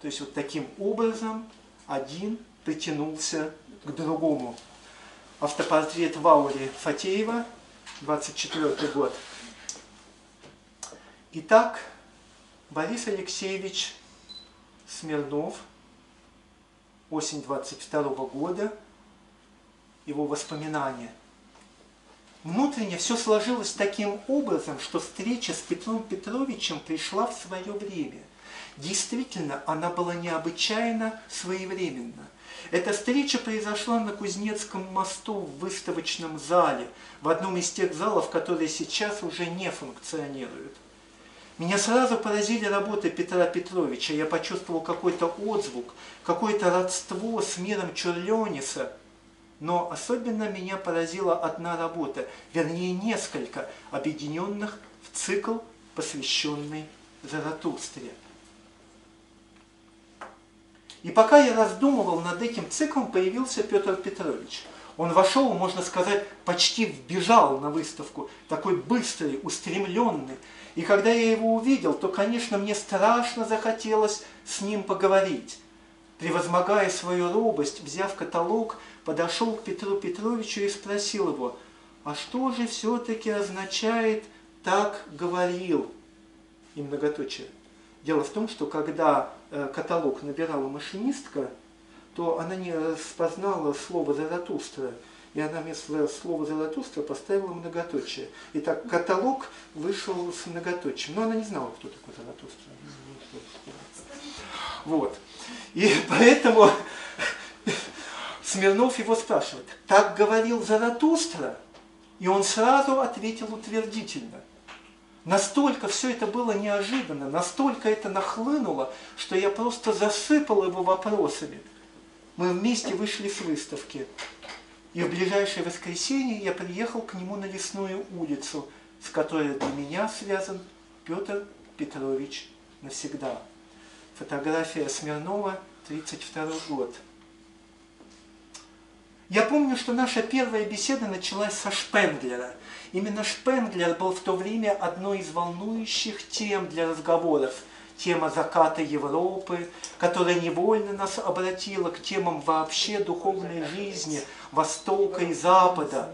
То есть вот таким образом один притянулся к другому. Автопортрет Ваури Фатеева, 24 год. Итак, Борис Алексеевич Смирнов, осень 22 года, его воспоминания. Внутренне все сложилось таким образом, что встреча с Петром Петровичем пришла в свое время. Действительно, она была необычайно своевременна. Эта встреча произошла на Кузнецком мосту в выставочном зале, в одном из тех залов, которые сейчас уже не функционируют. Меня сразу поразили работы Петра Петровича. Я почувствовал какой-то отзвук, какое-то родство с миром Чурлениса. Но особенно меня поразила одна работа, вернее несколько, объединенных в цикл, посвященный Заратустре. И пока я раздумывал над этим циклом, появился Петр Петрович. Он вошел, можно сказать, почти вбежал на выставку, такой быстрый, устремленный. И когда я его увидел, то, конечно, мне страшно захотелось с ним поговорить. Превозмогая свою робость, взяв каталог, подошел к Петру Петровичу и спросил его, а что же все-таки означает «так говорил» и многоточие? Дело в том, что когда э, каталог набирала машинистка, то она не распознала слово «Заратустра», и она вместо слова «Заратустра» поставила многоточие. И так каталог вышел с многоточием. Но она не знала, кто такой Заратустра. Вот. И поэтому Смирнов его спрашивает, так говорил Заратустра? И он сразу ответил утвердительно. Настолько все это было неожиданно, настолько это нахлынуло, что я просто засыпал его вопросами. Мы вместе вышли с выставки. И в ближайшее воскресенье я приехал к нему на Лесную улицу, с которой для меня связан Петр Петрович навсегда. Фотография Смирнова, 32 год. Я помню, что наша первая беседа началась со Шпенглера. Именно Шпенглер был в то время одной из волнующих тем для разговоров. Тема заката Европы, которая невольно нас обратила к темам вообще духовной жизни Востока и Запада.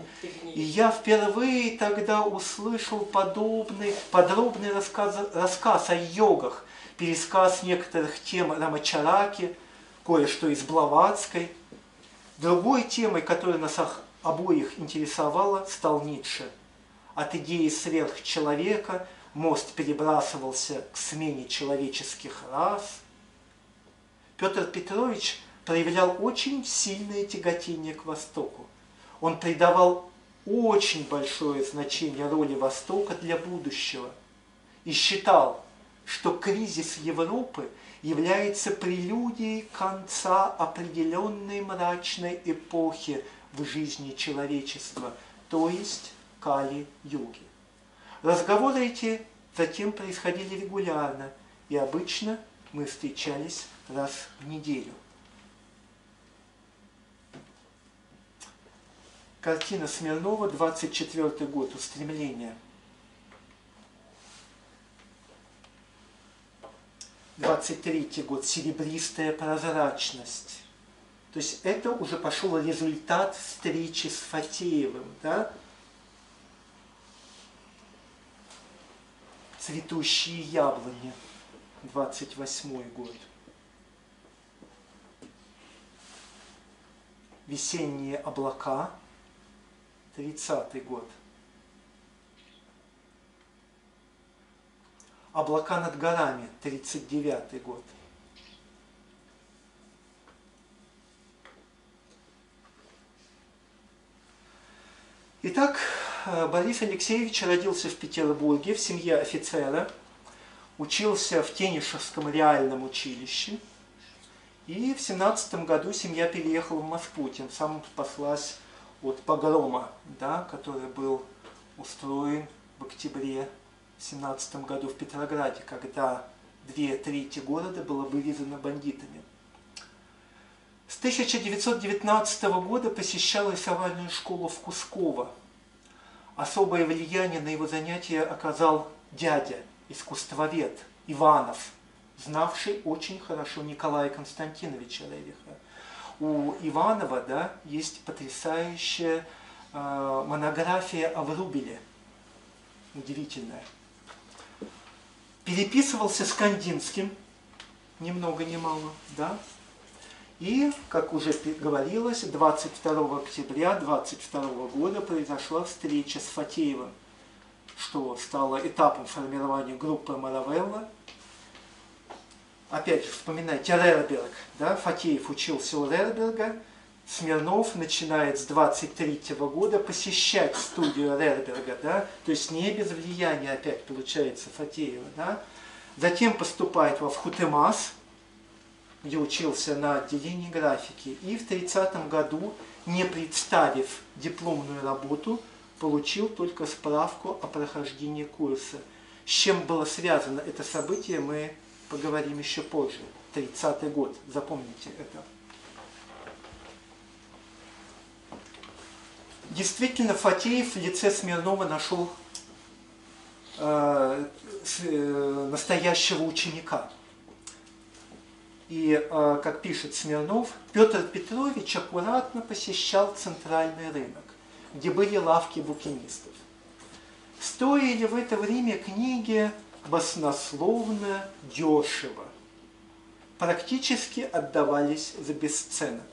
И я впервые тогда услышал подобный, подробный рассказ, рассказ о йогах, пересказ некоторых тем Рамачараки, кое-что из Блаватской – Другой темой, которая нас обоих интересовала, стал Ницше. От идеи сверхчеловека мост перебрасывался к смене человеческих рас. Петр Петрович проявлял очень сильное тяготение к Востоку. Он придавал очень большое значение роли Востока для будущего и считал, что кризис Европы – является прелюдией конца определенной мрачной эпохи в жизни человечества, то есть Кали-юги. Разговоры эти затем происходили регулярно, и обычно мы встречались раз в неделю. Картина Смирнова, 24 год, устремление – 23 год, серебристая прозрачность. То есть это уже пошел результат встречи с Фатеевым. Да? Цветущие яблони, 28 год. Весенние облака, 30 год. Облака над горами, 39 год. Итак, э, Борис Алексеевич родился в Петербурге в семье офицера, учился в Тенишевском реальном училище, и в 17 году семья переехала в Москву, тем самым спаслась от погрома, да, который был устроен в октябре 17 году в Петрограде, когда две трети города было вывезено бандитами. С 1919 года посещал рисовальную школу в Кусково. Особое влияние на его занятия оказал дядя, искусствовед Иванов, знавший очень хорошо Николая Константиновича Рериха. У Иванова да, есть потрясающая э, монография о Врубеле, удивительная. Переписывался с Кандинским, ни много ни мало, да, и, как уже говорилось, 22 октября 22 года произошла встреча с Фатеевым, что стало этапом формирования группы Маравелла. Опять же, вспоминайте Рерберг. Да? Фатеев учился у Рерберга. Смирнов начинает с 23 года посещать студию Рерберга. Да? То есть не без влияния опять получается Фатеева. Да? Затем поступает во Вхутемас, где учился на отделении графики. И в 30 году, не представив дипломную работу, получил только справку о прохождении курса. С чем было связано это событие, мы поговорим еще позже. 30-й год, запомните это. Действительно, Фатеев в лице Смирнова нашел э, э, настоящего ученика. И, э, как пишет Смирнов, Петр Петрович аккуратно посещал центральный рынок, где были лавки букинистов. Стоили в это время книги баснословно дешево, практически отдавались за бесценок.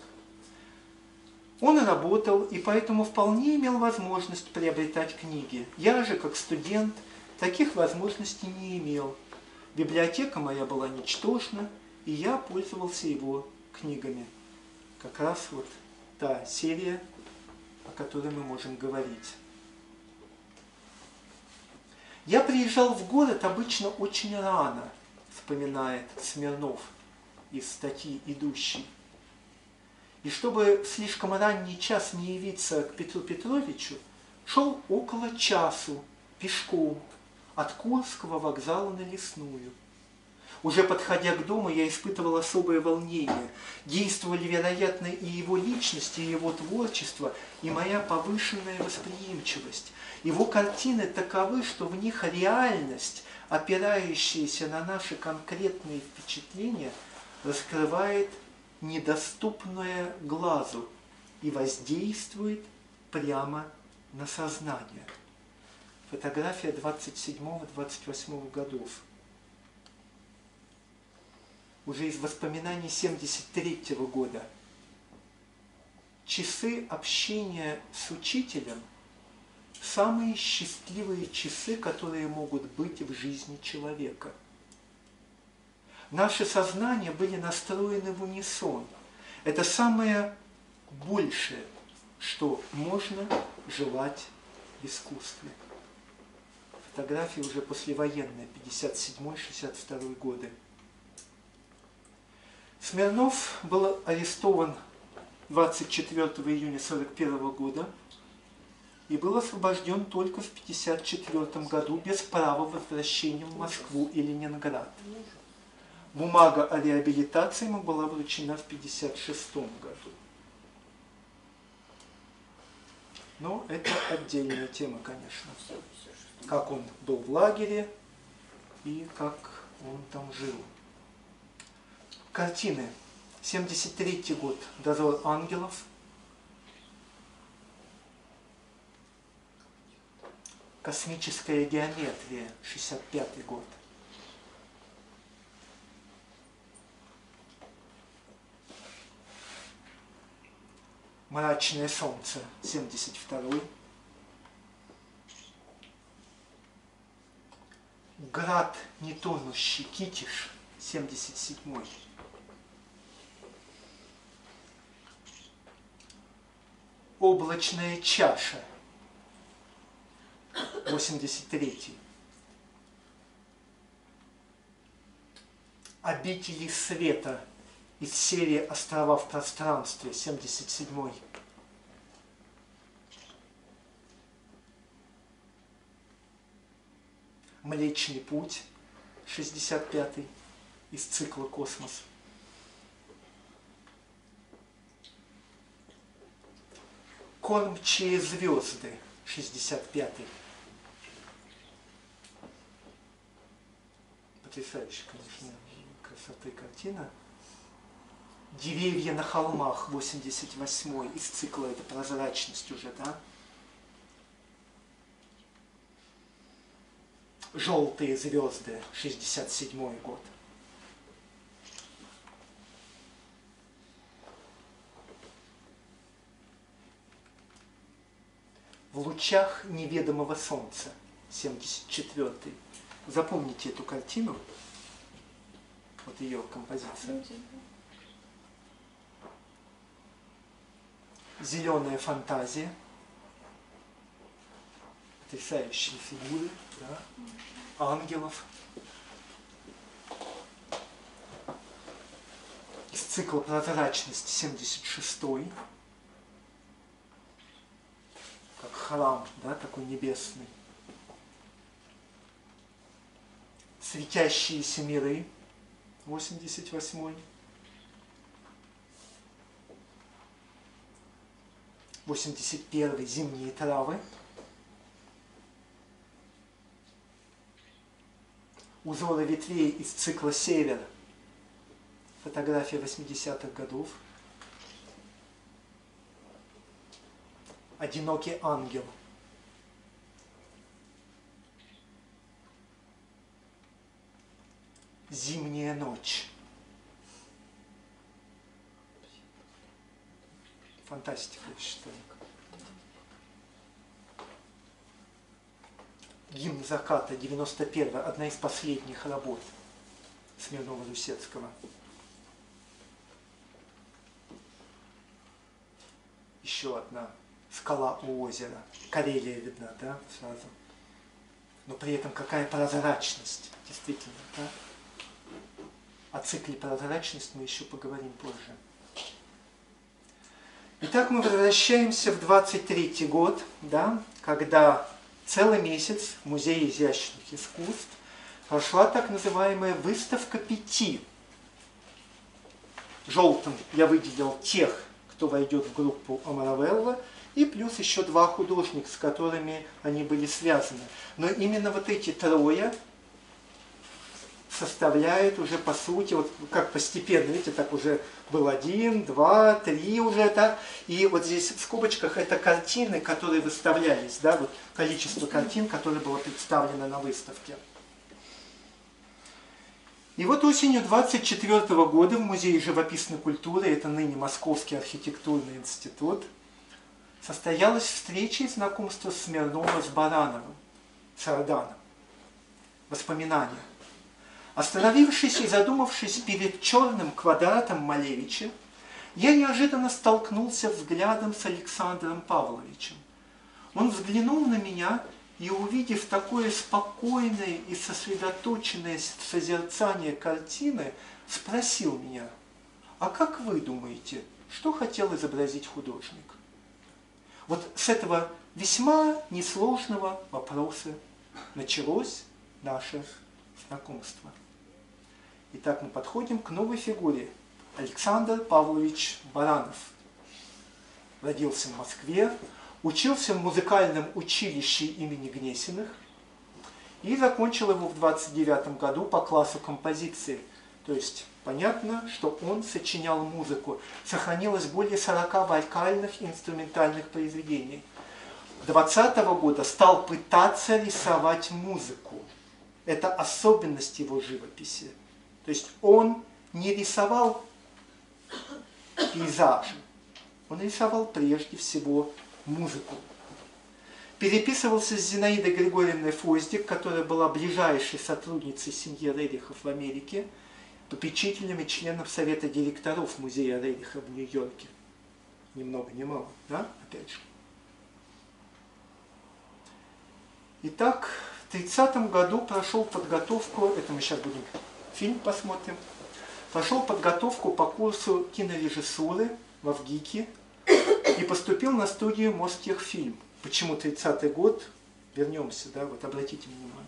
Он работал и поэтому вполне имел возможность приобретать книги. Я же, как студент, таких возможностей не имел. Библиотека моя была ничтожна, и я пользовался его книгами. Как раз вот та серия, о которой мы можем говорить. Я приезжал в город обычно очень рано, вспоминает Смирнов из статьи «Идущий». И чтобы в слишком ранний час не явиться к Петру Петровичу, шел около часу пешком от Курского вокзала на Лесную – уже подходя к дому, я испытывал особое волнение. Действовали, вероятно, и его личность, и его творчество, и моя повышенная восприимчивость. Его картины таковы, что в них реальность, опирающаяся на наши конкретные впечатления, раскрывает недоступное глазу и воздействует прямо на сознание. Фотография 27-28 годов уже из воспоминаний 73 -го года. Часы общения с учителем – самые счастливые часы, которые могут быть в жизни человека. Наши сознания были настроены в унисон. Это самое большее, что можно желать в искусстве. Фотографии уже послевоенные, 57-62 годы. Смирнов был арестован 24 июня 1941 года и был освобожден только в 1954 году без права возвращения в Москву и Ленинград. Бумага о реабилитации ему была вручена в 1956 году. Но это отдельная тема, конечно. Как он был в лагере и как он там жил. Картины. 73 год. Дозор ангелов. Космическая геометрия. 65 год. Мрачное солнце. 72 -й. Град нетонущий Китиш. 77 -й. Облачная чаша 83. Обители света из серии «Острова в пространстве» 77. Млечный путь 65 из цикла «Космос». Кормчие звезды 65 Потрясающая, конечно, красоты картина. Деревья на холмах 88 из цикла это прозрачность уже, да? Желтые звезды 67 год. В лучах неведомого солнца 74 Запомните эту картину. Вот ее композиция. Зеленая фантазия. Потрясающие фигуры, да? ангелов. Из цикла прозрачность 76 как храм, да, такой небесный. Светящиеся миры, 88 81 зимние травы. Узоры ветвей из цикла «Север». Фотография 80-х годов. Одинокий ангел. Зимняя ночь. Фантастика, я считаю. Гимн заката 91 одна из последних работ Смирнова-Русецкого. Еще одна скала у озера. Карелия видна, да, сразу. Но при этом какая прозрачность, действительно, да? О цикле прозрачность мы еще поговорим позже. Итак, мы возвращаемся в 23 год, да, когда целый месяц в Музее изящных искусств прошла так называемая выставка пяти. Желтым я выделил тех, кто войдет в группу Амаравелла, и плюс еще два художника, с которыми они были связаны. Но именно вот эти трое составляет уже по сути, вот как постепенно, видите, так уже был один, два, три уже, да, и вот здесь в скобочках это картины, которые выставлялись, да, вот количество картин, которые было представлено на выставке. И вот осенью 24 года в Музее живописной культуры, это ныне Московский архитектурный институт, состоялась встреча и знакомство Смирнова с Барановым, с Орданом. Воспоминания. Остановившись и задумавшись перед черным квадратом Малевича, я неожиданно столкнулся взглядом с Александром Павловичем. Он взглянул на меня и, увидев такое спокойное и сосредоточенное созерцание картины, спросил меня, а как вы думаете, что хотел изобразить художник? Вот с этого весьма несложного вопроса началось наше знакомство. Итак, мы подходим к новой фигуре. Александр Павлович Баранов. Родился в Москве, учился в музыкальном училище имени Гнесиных и закончил его в 29 году по классу композиции. То есть понятно, что он сочинял музыку. Сохранилось более 40 вокальных инструментальных произведений. 20 года стал пытаться рисовать музыку. Это особенность его живописи. То есть он не рисовал пейзажи, он рисовал прежде всего музыку. Переписывался с Зинаидой Григорьевной Фоздик, которая была ближайшей сотрудницей семьи Рерихов в Америке, попечителем и членом Совета директоров Музея Рериха в Нью-Йорке. Ни много ни мало, да, опять же. Итак, в 30 году прошел подготовку, это мы сейчас будем фильм посмотрим, прошел подготовку по курсу кинорежиссуры в Авгике и поступил на студию Мостехфильм. Почему 30-й год? Вернемся, да, вот обратите внимание.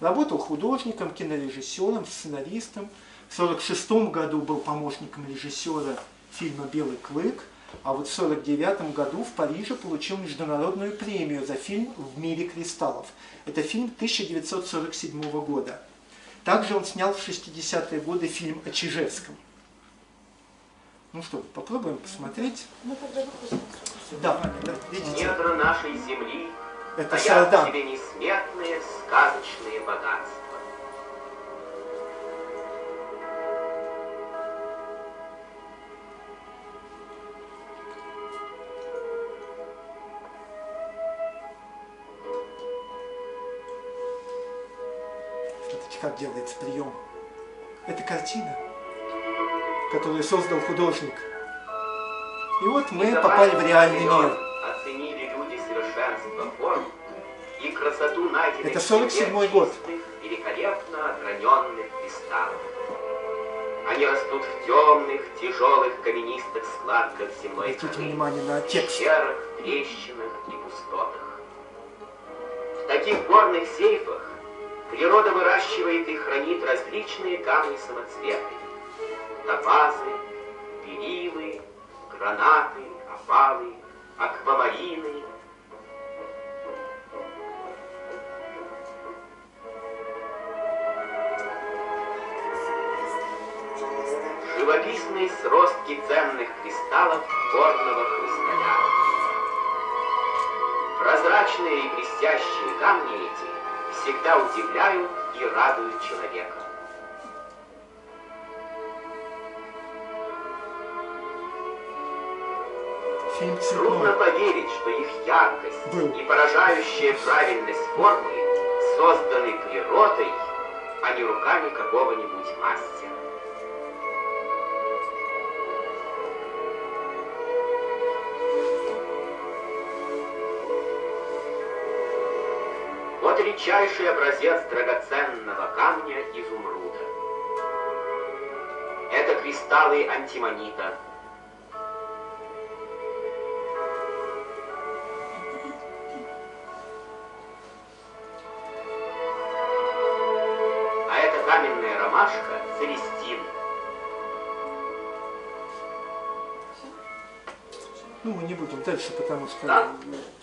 Работал художником, кинорежиссером, сценаристом. В 1946 году был помощником режиссера фильма «Белый клык», а вот в 1949 году в Париже получил международную премию за фильм «В мире кристаллов». Это фильм 1947 года. Также он снял в 60-е годы фильм о Чижевском. Ну что, попробуем посмотреть. Ну, тогда. Да, да, видите, Недра нашей земли это в Сардан. себе несметные сказочные богатства. Как делается прием. Это картина, которую создал художник. И вот мы Незабываемых попали в реальный мир. Оценили люди совершенство форм и красоту найденных Это 47-й в год. чистых, великолепно ограненных кристаллов. Они растут в темных, тяжелых, каменистых складках земной Обратите коры, внимание на текст. пещерах, трещинах и пустотах. В таких горных сейфах природа выращивает и хранит различные камни-самоцветы. Топазы, берилы, гранаты, опалы, аквамарины. Живописные сростки ценных кристаллов горного хрусталя. Прозрачные и блестящие камни эти всегда удивляют и радуют человека. Фильм Трудно поверить, что их яркость Был. и поражающая правильность формы созданы природой, а не руками какого-нибудь мастера. Вот редчайший образец драгоценного камня изумруда. Это кристаллы антимонита, мы не будем дальше, потому что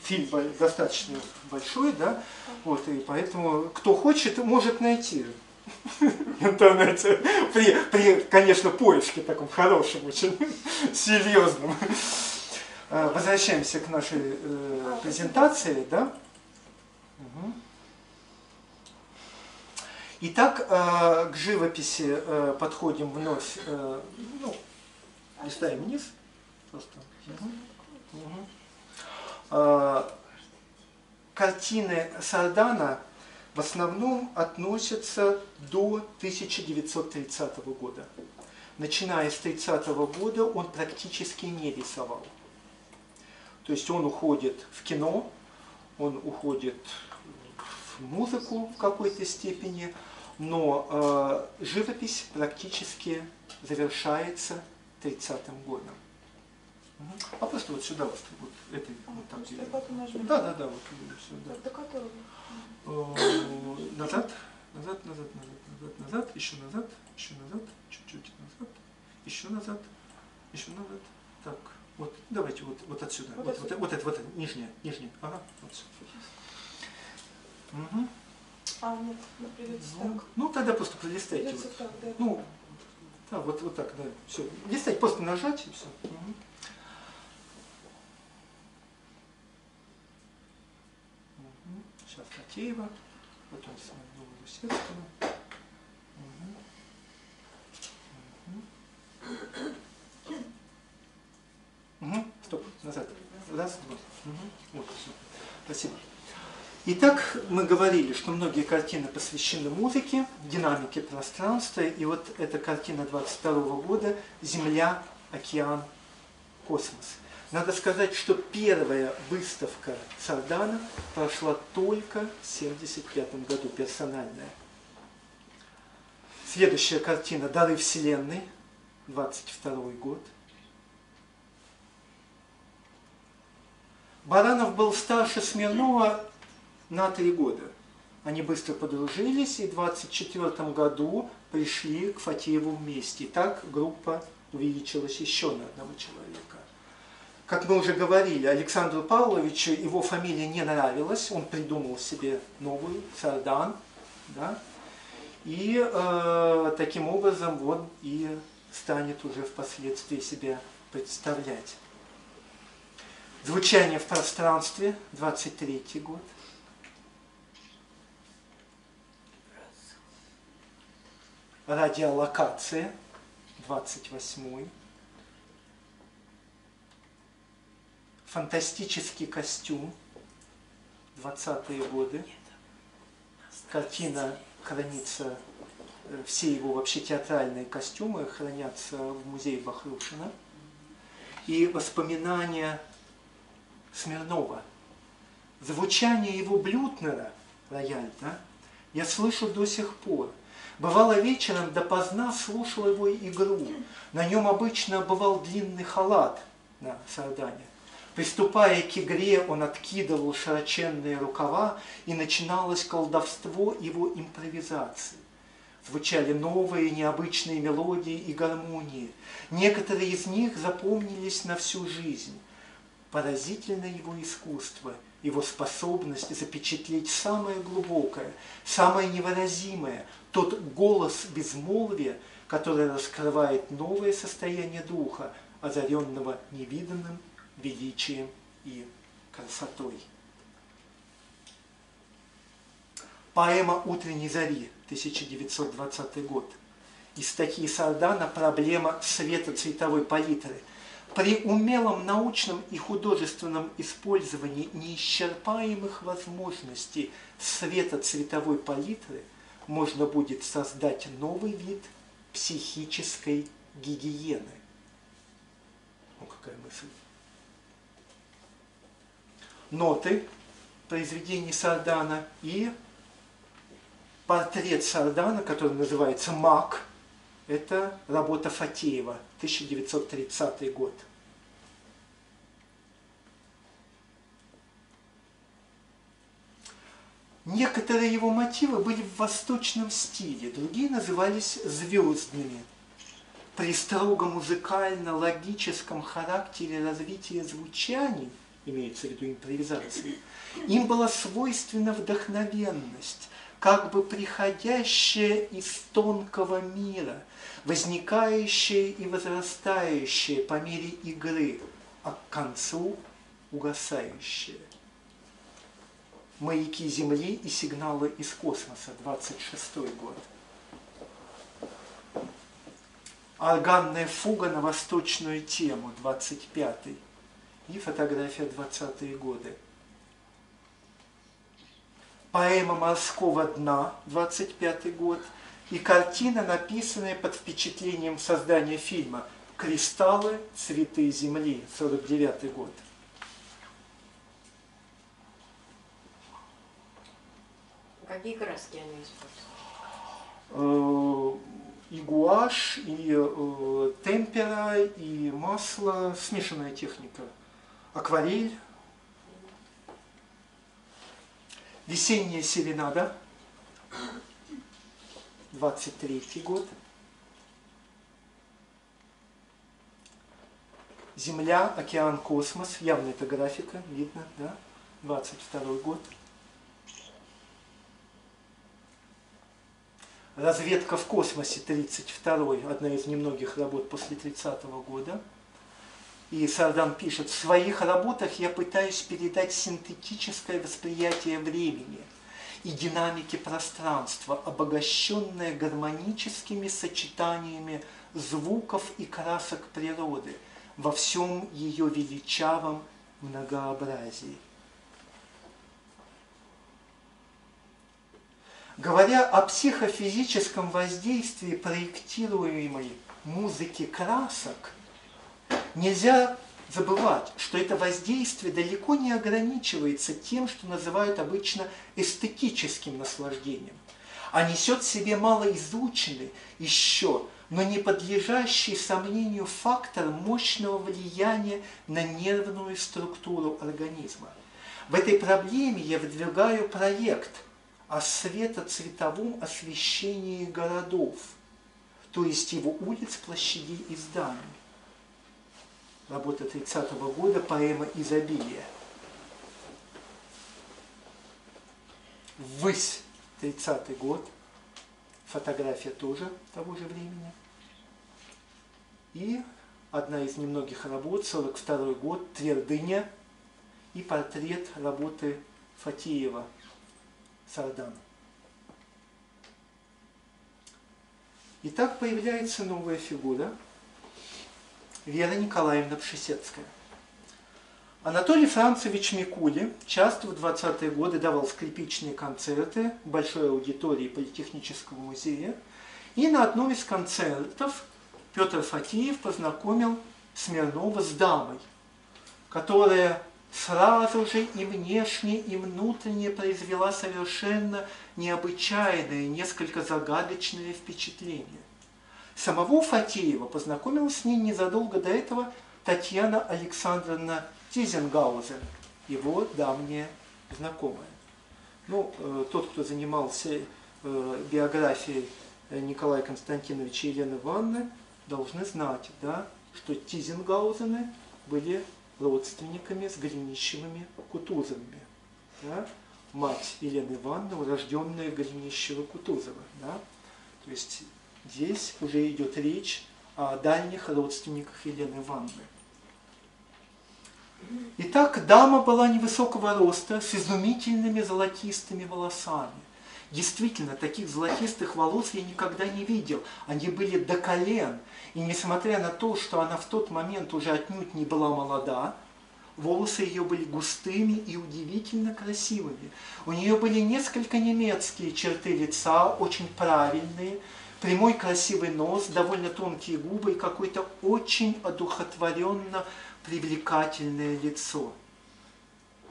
фильм достаточно большой, да, вот, и поэтому кто хочет, может найти в интернете, при, при, конечно, поиске таком хорошем, очень серьезном. Э, Возвращаемся к нашей э, презентации, да. Мгм. Итак, э, к живописи э, подходим вновь, э, ну, листаем вниз, просто. Мгм. Мгм. А, Картины Сардана в основном относятся до 1930 года. Начиная с 30 года он практически не рисовал. То есть он уходит в кино, он уходит в музыку в какой-то степени, но э, живопись практически завершается 30 годом. А просто вот сюда вот, вот этой А, вот потом нажмем. Да, да, да, вот сюда. До которого? Э, Назад, назад, назад, назад, назад, назад, еще назад, еще назад, чуть-чуть назад, еще назад, еще назад. Так, вот, давайте вот, вот отсюда. Вот Вот, отсюда. вот, вот это, вот это, нижнее, нижнее. Ага, вот сюда. А, нет, ну придется Ну, так. ну, тогда просто пролистайте. Придется Вот. так, да. Ну, да, вот, вот так, да. Все. Листать, просто нажать и все. Сейчас Котеева, потом Смирнова Лусецкого. Мгм. Мгм. Мгм. Стоп, назад. Раз, два. Мгм. Вот, всё. Спасибо. Итак, мы говорили, что многие картины посвящены музыке, динамике пространства, и вот эта картина 22 года «Земля, океан, космос». Надо сказать, что первая выставка Сардана прошла только в 1975 году, персональная. Следующая картина «Дары Вселенной», 22 год. Баранов был старше Смирнова на три года. Они быстро подружились и в 24 году пришли к Фатееву вместе. И так группа увеличилась еще на одного человека. Как мы уже говорили, Александру Павловичу его фамилия не нравилась, он придумал себе новую, Сардан, да? и э, таким образом он и станет уже впоследствии себя представлять. Звучание в пространстве, 23 год. Радиолокация, 28 Фантастический костюм, 20-е годы. Картина хранится, э, все его вообще театральные костюмы хранятся в музее Бахрушина. И воспоминания Смирнова. Звучание его блютнера, рояль, да, я слышу до сих пор. Бывало вечером допоздна слушал его игру. На нем обычно бывал длинный халат на сардане. Приступая к игре, он откидывал широченные рукава, и начиналось колдовство его импровизации. Звучали новые необычные мелодии и гармонии. Некоторые из них запомнились на всю жизнь. Поразительно его искусство, его способность запечатлеть самое глубокое, самое невыразимое, тот голос безмолвия, который раскрывает новое состояние духа, озаренного невиданным величием и красотой. Поэма «Утренней зари», 1920 год. Из статьи Сардана «Проблема цветоцветовой палитры». При умелом научном и художественном использовании неисчерпаемых возможностей светоцветовой палитры можно будет создать новый вид психической гигиены. Ну, какая мысль. Ноты произведений Сардана и портрет Сардана, который называется «Мак», это работа Фатеева, 1930 год. Некоторые его мотивы были в восточном стиле, другие назывались звездными. При строго музыкально-логическом характере развития звучаний, имеется в виду импровизации, им была свойственна вдохновенность, как бы приходящая из тонкого мира, возникающая и возрастающая по мере игры, а к концу угасающая маяки Земли и сигналы из космоса, 26 год. Органная фуга на восточную тему, 25 и фотография 20-е годы. Поэма «Морского дна», 25 год, и картина, написанная под впечатлением создания фильма «Кристаллы. Цветы Земли», 49 год. Какие краски они используют? Э, и гуашь, и э, темпера, и масло, смешанная техника. Акварель. Весенняя серенада, 23 год. Земля, океан, космос, явно это графика, видно, да, 22 год. Разведка в космосе 32 одна из немногих работ после 30 -го года. И Сардан пишет, в своих работах я пытаюсь передать синтетическое восприятие времени и динамики пространства, обогащенное гармоническими сочетаниями звуков и красок природы во всем ее величавом многообразии. Говоря о психофизическом воздействии проектируемой музыки красок, нельзя забывать, что это воздействие далеко не ограничивается тем, что называют обычно эстетическим наслаждением, а несет в себе малоизученный еще, но не подлежащий сомнению фактор мощного влияния на нервную структуру организма. В этой проблеме я выдвигаю проект о светоцветовом освещении городов, то есть его улиц, площадей и зданий работа 30 -го года, поэма «Изобилие». Ввысь, 30 год, фотография тоже того же времени. И одна из немногих работ, 42 год, Твердыня и портрет работы Фатиева, Сардан. И так появляется новая фигура – Вера Николаевна Пшесецкая. Анатолий Францевич Микули часто в 20-е годы давал скрипичные концерты большой аудитории Политехнического музея. И на одном из концертов Петр Фатиев познакомил Смирнова с дамой, которая сразу же и внешне, и внутренне произвела совершенно необычайное, несколько загадочное впечатление. Самого Фатеева познакомила с ней незадолго до этого Татьяна Александровна Тизенгаузен, его давняя знакомая. Ну, э, тот, кто занимался э, биографией Николая Константиновича и Елены Ивановны, должны знать, да, что Тизенгаузены были родственниками с Голенищевыми Кутузовыми. Да? Мать Елены Ивановны, урожденная Голенищева-Кутузова. Да? То есть Здесь уже идет речь о дальних родственниках Елены Ивановны. Итак, дама была невысокого роста, с изумительными золотистыми волосами. Действительно, таких золотистых волос я никогда не видел. Они были до колен. И несмотря на то, что она в тот момент уже отнюдь не была молода, волосы ее были густыми и удивительно красивыми. У нее были несколько немецкие черты лица, очень правильные, прямой красивый нос, довольно тонкие губы и какое-то очень одухотворенно привлекательное лицо.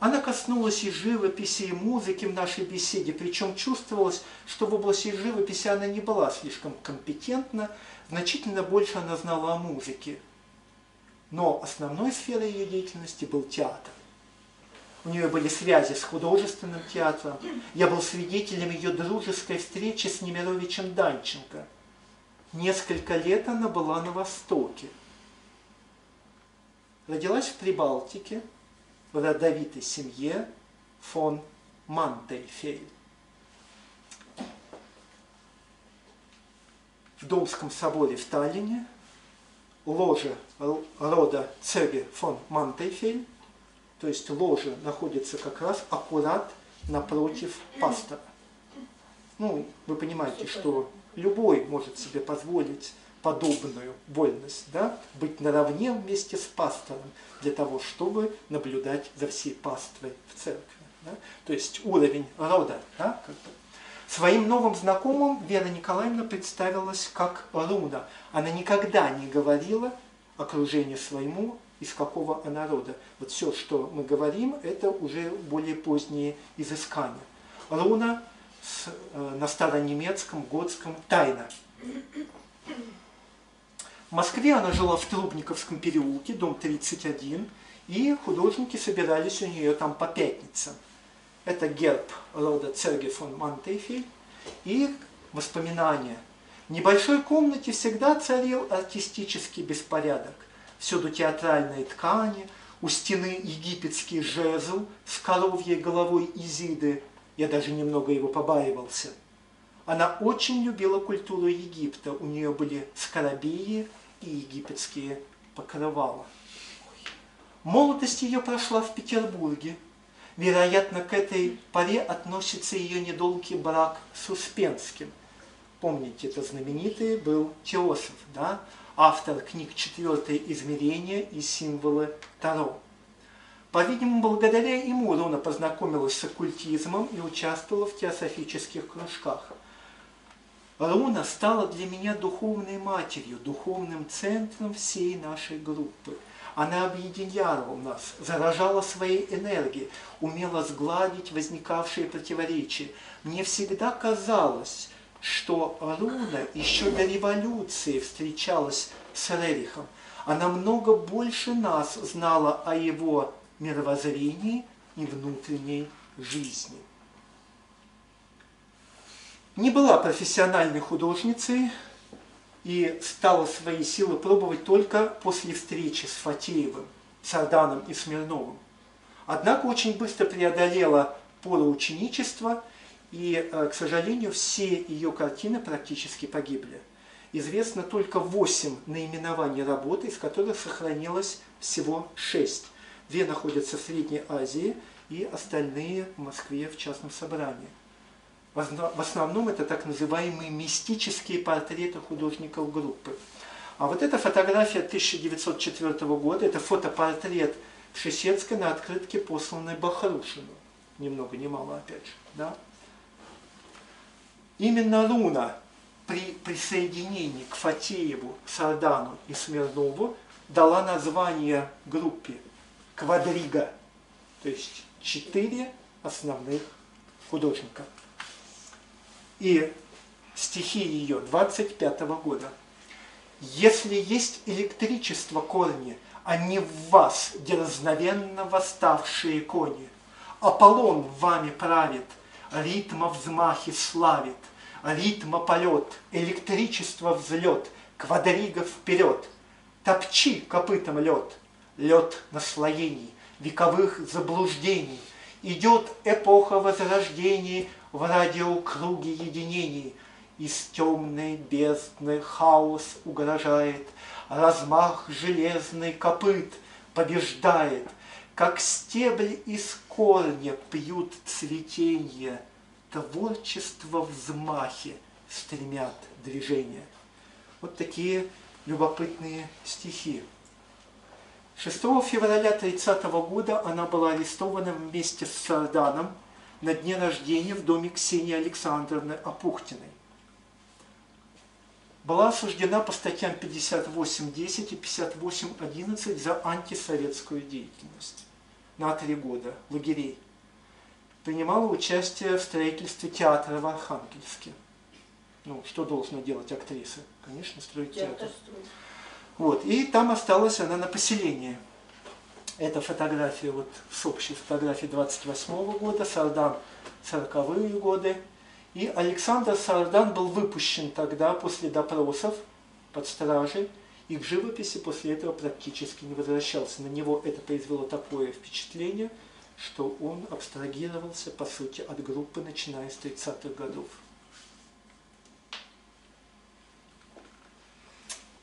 Она коснулась и живописи, и музыки в нашей беседе, причем чувствовалось, что в области живописи она не была слишком компетентна, значительно больше она знала о музыке. Но основной сферой ее деятельности был театр. У нее были связи с художественным театром. Я был свидетелем ее дружеской встречи с Немировичем Данченко. Несколько лет она была на Востоке. Родилась в Прибалтике, в родовитой семье фон Мантельфель. В Домском соборе в Таллине ложе рода Цеги фон Мантельфель то есть ложа находится как раз аккурат напротив пастора. Ну, вы понимаете, что любой может себе позволить подобную вольность, да, быть наравне вместе с пастором для того, чтобы наблюдать за всей паствой в церкви. Да? То есть уровень рода. Да, как бы. Своим новым знакомым Вера Николаевна представилась как Руна. Она никогда не говорила окружению своему из какого она рода. Вот все, что мы говорим, это уже более поздние изыскания. Руна с, э, на старонемецком, готском тайна. В Москве она жила в Трубниковском переулке, дом 31, и художники собирались у нее там по пятницам. Это герб рода Церги фон Мантейфель и воспоминания. В небольшой комнате всегда царил артистический беспорядок всюду театральные ткани, у стены египетский жезл с коровьей головой Изиды. Я даже немного его побаивался. Она очень любила культуру Египта. У нее были скоробеи и египетские покрывала. Молодость ее прошла в Петербурге. Вероятно, к этой поре относится ее недолгий брак с Успенским. Помните, это знаменитый был Теософ, да? Автор книг «Четвертое измерение» и «Символы Таро». По-видимому, благодаря ему Рона познакомилась с оккультизмом и участвовала в теософических кружках. Руна стала для меня духовной матерью, духовным центром всей нашей группы. Она объединяла нас, заражала своей энергией, умела сгладить возникавшие противоречия. Мне всегда казалось, что Руна еще до революции встречалась с Рерихом. Она много больше нас знала о его мировоззрении и внутренней жизни. Не была профессиональной художницей и стала свои силы пробовать только после встречи с Фатеевым, Сарданом и Смирновым. Однако очень быстро преодолела пору ученичества, и, э, к сожалению, все ее картины практически погибли. Известно только восемь наименований работы, из которых сохранилось всего шесть. Две находятся в Средней Азии и остальные в Москве в частном собрании. В основном это так называемые мистические портреты художников группы. А вот эта фотография 1904 года, это фотопортрет Шесецкой на открытке, посланной Бахрушину. Ни много ни мало, опять же. Да? Именно Луна при присоединении к Фатееву, Сардану и Смирнову дала название группе «Квадрига», то есть четыре основных художника и стихи ее 25 года. Если есть электричество корни, они в вас, дерзновенно восставшие кони. Аполлон вами правит, ритма взмахи славит, ритма полет, электричество взлет, квадрига вперед. Топчи копытом лед, лед наслоений, вековых заблуждений. Идет эпоха возрождения в радиокруге единений. Из темной бездны хаос угрожает, размах железный копыт побеждает, как стебли из корня пьют цветенье, творчество взмахи стремят движения. Вот такие любопытные стихи. 6 февраля 30 года она была арестована вместе с Сарданом на дне рождения в доме Ксении Александровны Апухтиной. Была осуждена по статьям 58.10 и 58.11 за антисоветскую деятельность на три года лагерей. Принимала участие в строительстве театра в Архангельске. Ну, что должна делать актриса? Конечно, строить театр. Вот. И там осталась она на поселении – это фотография вот с общей фотографии 28 -го года, Сардан 40-е годы. И Александр Сардан был выпущен тогда после допросов под стражей, и к живописи после этого практически не возвращался. На него это произвело такое впечатление, что он абстрагировался, по сути, от группы, начиная с 30-х годов.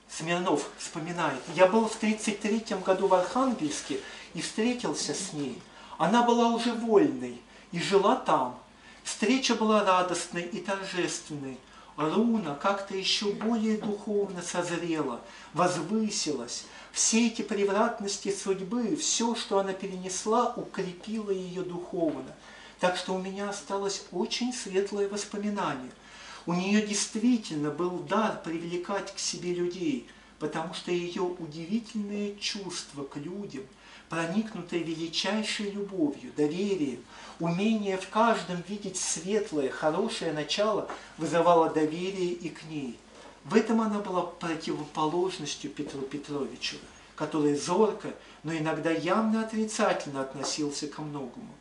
Смирнов вспоминает, я был в 33 году в Архангельске и встретился с ней. Она была уже вольной и жила там. Встреча была радостной и торжественной. Руна как-то еще более духовно созрела, возвысилась. Все эти превратности судьбы, все, что она перенесла, укрепило ее духовно. Так что у меня осталось очень светлое воспоминание – у нее действительно был дар привлекать к себе людей, потому что ее удивительное чувство к людям, проникнутое величайшей любовью, доверием, умение в каждом видеть светлое, хорошее начало, вызывало доверие и к ней. В этом она была противоположностью Петру Петровичу, который зорко, но иногда явно отрицательно относился ко многому.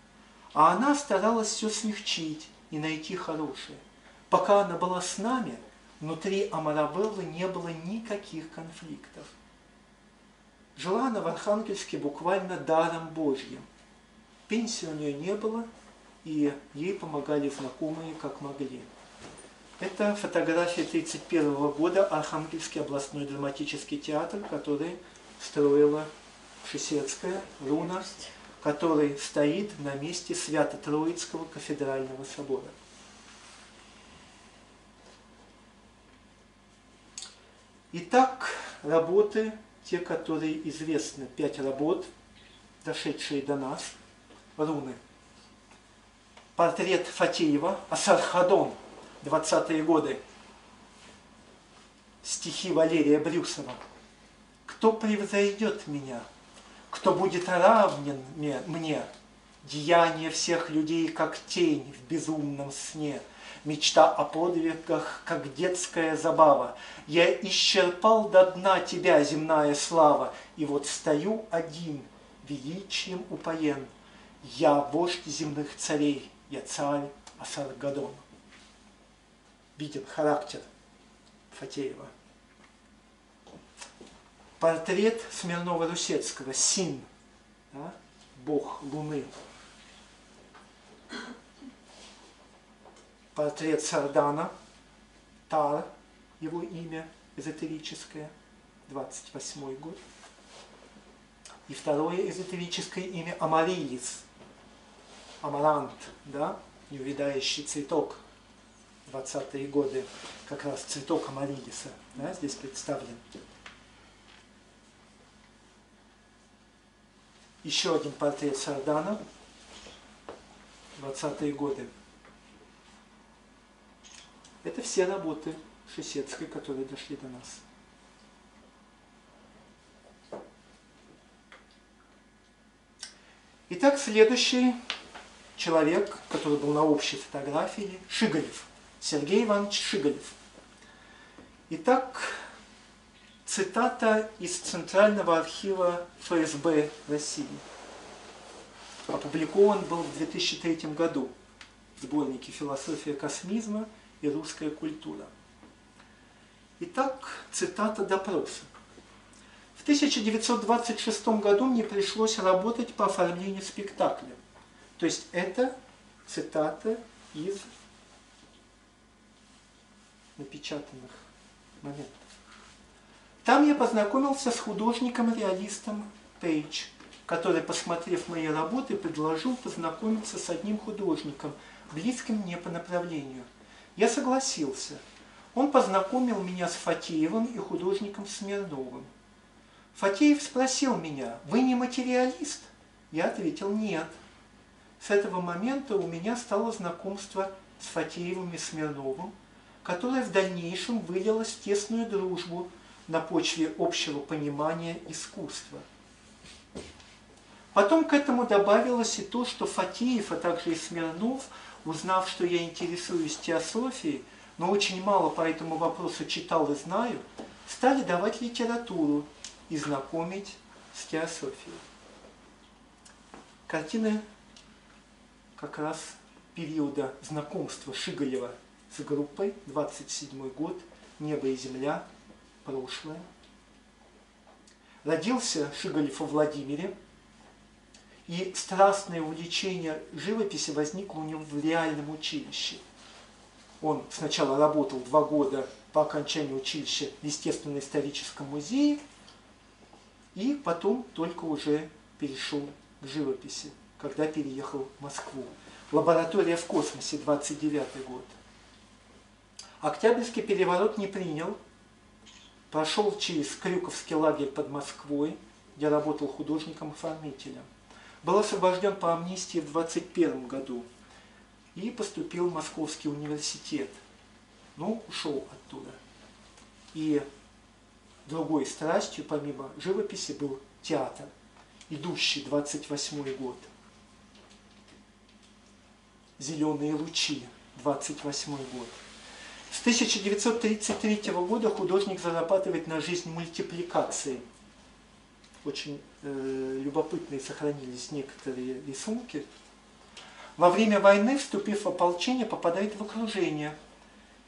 А она старалась все смягчить и найти хорошее. Пока она была с нами, внутри Амарабеллы не было никаких конфликтов. Жила она в Архангельске буквально даром Божьим. Пенсии у нее не было, и ей помогали знакомые, как могли. Это фотография 1931 года Архангельский областной драматический театр, который строила Шесецкая, Руна, который стоит на месте Свято-Троицкого кафедрального собора. Итак, работы, те, которые известны, пять работ, дошедшие до нас, руны. Портрет Фатеева, Асархадон, 20-е годы. Стихи Валерия Брюсова. Кто превзойдет меня кто будет равнен мне, деяние всех людей, как тень в безумном сне, мечта о подвигах, как детская забава. Я исчерпал до дна тебя, земная слава, и вот стою один, величием упоен. Я вождь земных царей, я царь Асаргадон. Виден характер Фатеева. Портрет Смирнова-Русецкого, Син, да, бог Луны. Портрет Сардана, Тар, его имя эзотерическое, 28 год. И второе эзотерическое имя Амарилис, Амарант, да, неувядающий цветок, 20-е годы, как раз цветок Амарилиса, да, здесь представлен. Еще один портрет Сардана, 20-е годы. Это все работы Шесецкой, которые дошли до нас. Итак, следующий человек, который был на общей фотографии, Шиголев. Сергей Иванович Шиголев. Итак, цитата из Центрального архива ФСБ России. Опубликован был в 2003 году в сборнике «Философия космизма и русская культура». Итак, цитата допроса. В 1926 году мне пришлось работать по оформлению спектакля. То есть это цитата из напечатанных моментов. Там я познакомился с художником-реалистом Пейдж, который, посмотрев мои работы, предложил познакомиться с одним художником, близким мне по направлению. Я согласился. Он познакомил меня с Фатеевым и художником Смирновым. Фатеев спросил меня, вы не материалист? Я ответил, нет. С этого момента у меня стало знакомство с Фатеевым и Смирновым, которое в дальнейшем вылилось в тесную дружбу на почве общего понимания искусства. Потом к этому добавилось и то, что Фатеев, а также и Смирнов, узнав, что я интересуюсь теософией, но очень мало по этому вопросу читал и знаю, стали давать литературу и знакомить с теософией. Картины как раз периода знакомства Шиголева с группой, 27 год, «Небо и земля», прошлое. Родился Шиголев во Владимире, и страстное увлечение живописи возникло у него в реальном училище. Он сначала работал два года по окончанию училища в Естественно-историческом музее, и потом только уже перешел к живописи когда переехал в Москву. Лаборатория в космосе, 29 год. Октябрьский переворот не принял. Прошел через Крюковский лагерь под Москвой, где работал художником-оформителем. Был освобожден по амнистии в 21 году и поступил в Московский университет. Но ушел оттуда. И другой страстью, помимо живописи, был театр, идущий 28 год – «Зеленые лучи», 28 год. С 1933 года художник зарабатывает на жизнь мультипликацией. Очень э, любопытные сохранились некоторые рисунки. Во время войны, вступив в ополчение, попадает в окружение.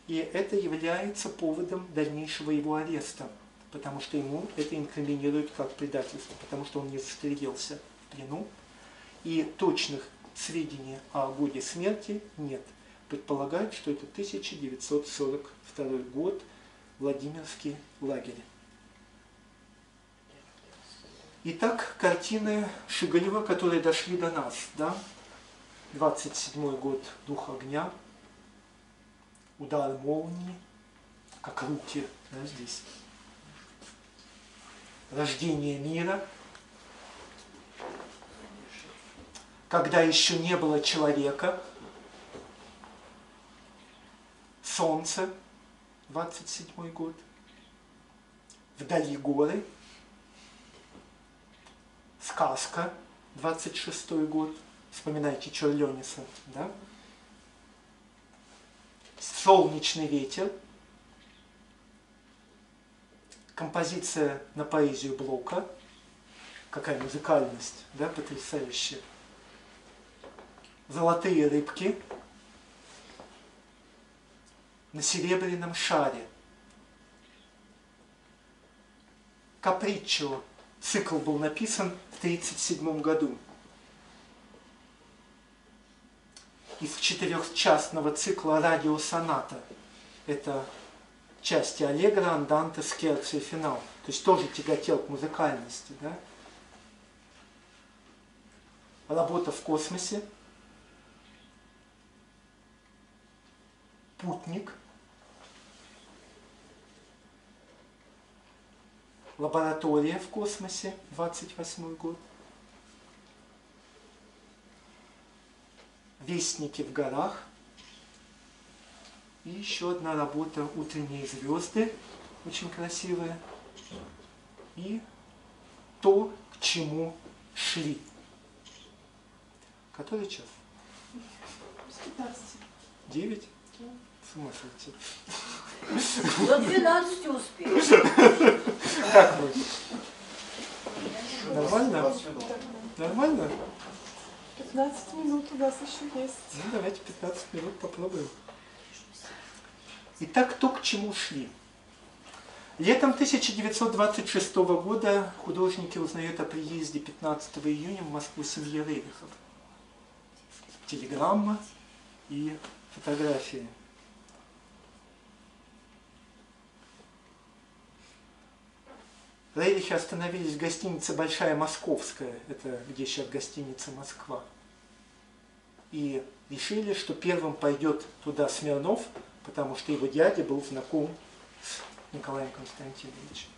И это является поводом дальнейшего его ареста, потому что ему это инкриминирует как предательство, потому что он не застрелился в плену. И точных сведений о годе смерти нет. Предполагают, что это 1942 год, Владимирский лагерь. Итак, картины Шиголева, которые дошли до нас. Да? 27 год «Дух огня», «Удары молнии», как руки да, здесь. «Рождение мира», когда еще не было человека, солнце, 27 год, вдали горы, сказка, 26 год, вспоминайте Черлениса, да? Солнечный ветер, композиция на поэзию Блока, какая музыкальность, да, потрясающая. Золотые рыбки на серебряном шаре. Капричо. Цикл был написан в 1937 году. Из четырехчастного цикла радиосоната. Это части Аллегро, Анданте, Скеркс и финал. То есть тоже тяготел к музыкальности. Да? Работа в космосе. Путник. Лаборатория в космосе, 28 год. Вестники в горах. И еще одна работа «Утренние звезды», очень красивая. И то, к чему шли. Который час? С 15. Девять? С ума сойти. До 12 успеешь. Как мы? Нормально? Нормально? 15 минут у нас еще есть. Ну, давайте 15 минут попробуем. Итак, то, к чему шли. Летом 1926 года художники узнают о приезде 15 июня в Москву семьи Рерихов. Телеграмма и фотографии. Рерихи остановились в гостинице «Большая Московская», это где сейчас гостиница «Москва». И решили, что первым пойдет туда Смирнов, потому что его дядя был знаком с Николаем Константиновичем.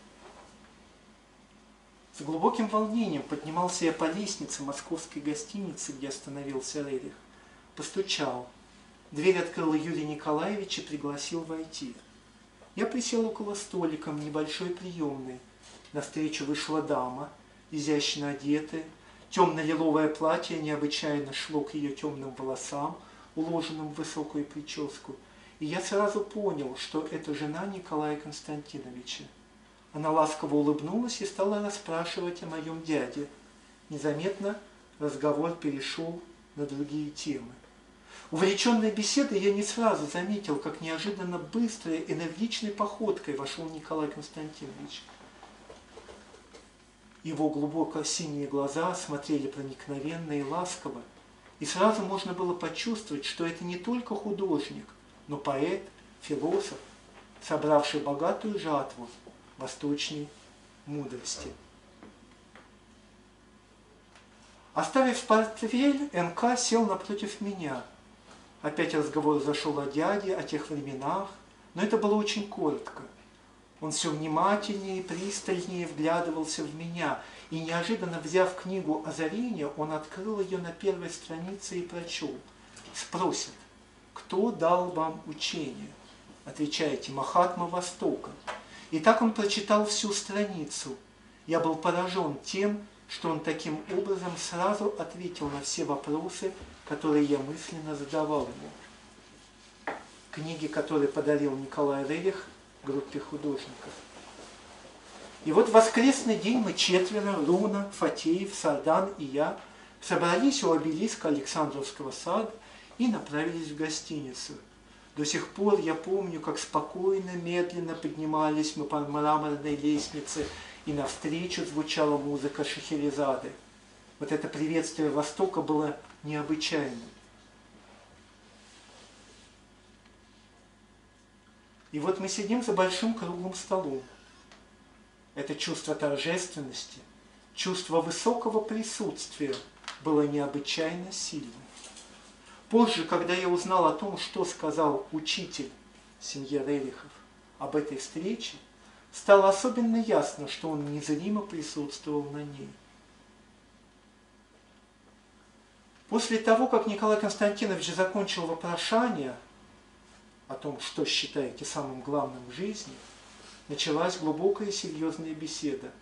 С глубоким волнением поднимался я по лестнице московской гостиницы, где остановился Рерих. Постучал. Дверь открыл Юрий Николаевич и пригласил войти. Я присел около столика в небольшой приемной. Навстречу вышла дама, изящно одетая. Темно-лиловое платье необычайно шло к ее темным волосам, уложенным в высокую прическу. И я сразу понял, что это жена Николая Константиновича. Она ласково улыбнулась и стала расспрашивать о моем дяде. Незаметно разговор перешел на другие темы. Увлеченной беседой я не сразу заметил, как неожиданно быстрой, энергичной походкой вошел Николай Константинович. Его глубоко синие глаза смотрели проникновенно и ласково, и сразу можно было почувствовать, что это не только художник, но поэт, философ, собравший богатую жатву восточной мудрости. Оставив портфель, НК сел напротив меня. Опять разговор зашел о дяде, о тех временах, но это было очень коротко. Он все внимательнее и пристальнее вглядывался в меня, и неожиданно взяв книгу «Озарение», он открыл ее на первой странице и прочел. Спросит, кто дал вам учение? Отвечаете, Махатма Востока. И так он прочитал всю страницу. Я был поражен тем, что он таким образом сразу ответил на все вопросы, которые я мысленно задавал ему. Книги, которые подарил Николай Рерих группе художников. И вот в воскресный день мы четверо, Руна, Фатеев, Сардан и я, собрались у обелиска Александровского сада и направились в гостиницу. До сих пор я помню, как спокойно, медленно поднимались мы по мраморной лестнице, и навстречу звучала музыка Шахерезады. Вот это приветствие Востока было необычайным. И вот мы сидим за большим круглым столом. Это чувство торжественности, чувство высокого присутствия было необычайно сильным. Позже, когда я узнал о том, что сказал учитель семье Рерихов об этой встрече, стало особенно ясно, что он незримо присутствовал на ней. После того, как Николай Константинович закончил вопрошание о том, что считаете самым главным в жизни, началась глубокая и серьезная беседа.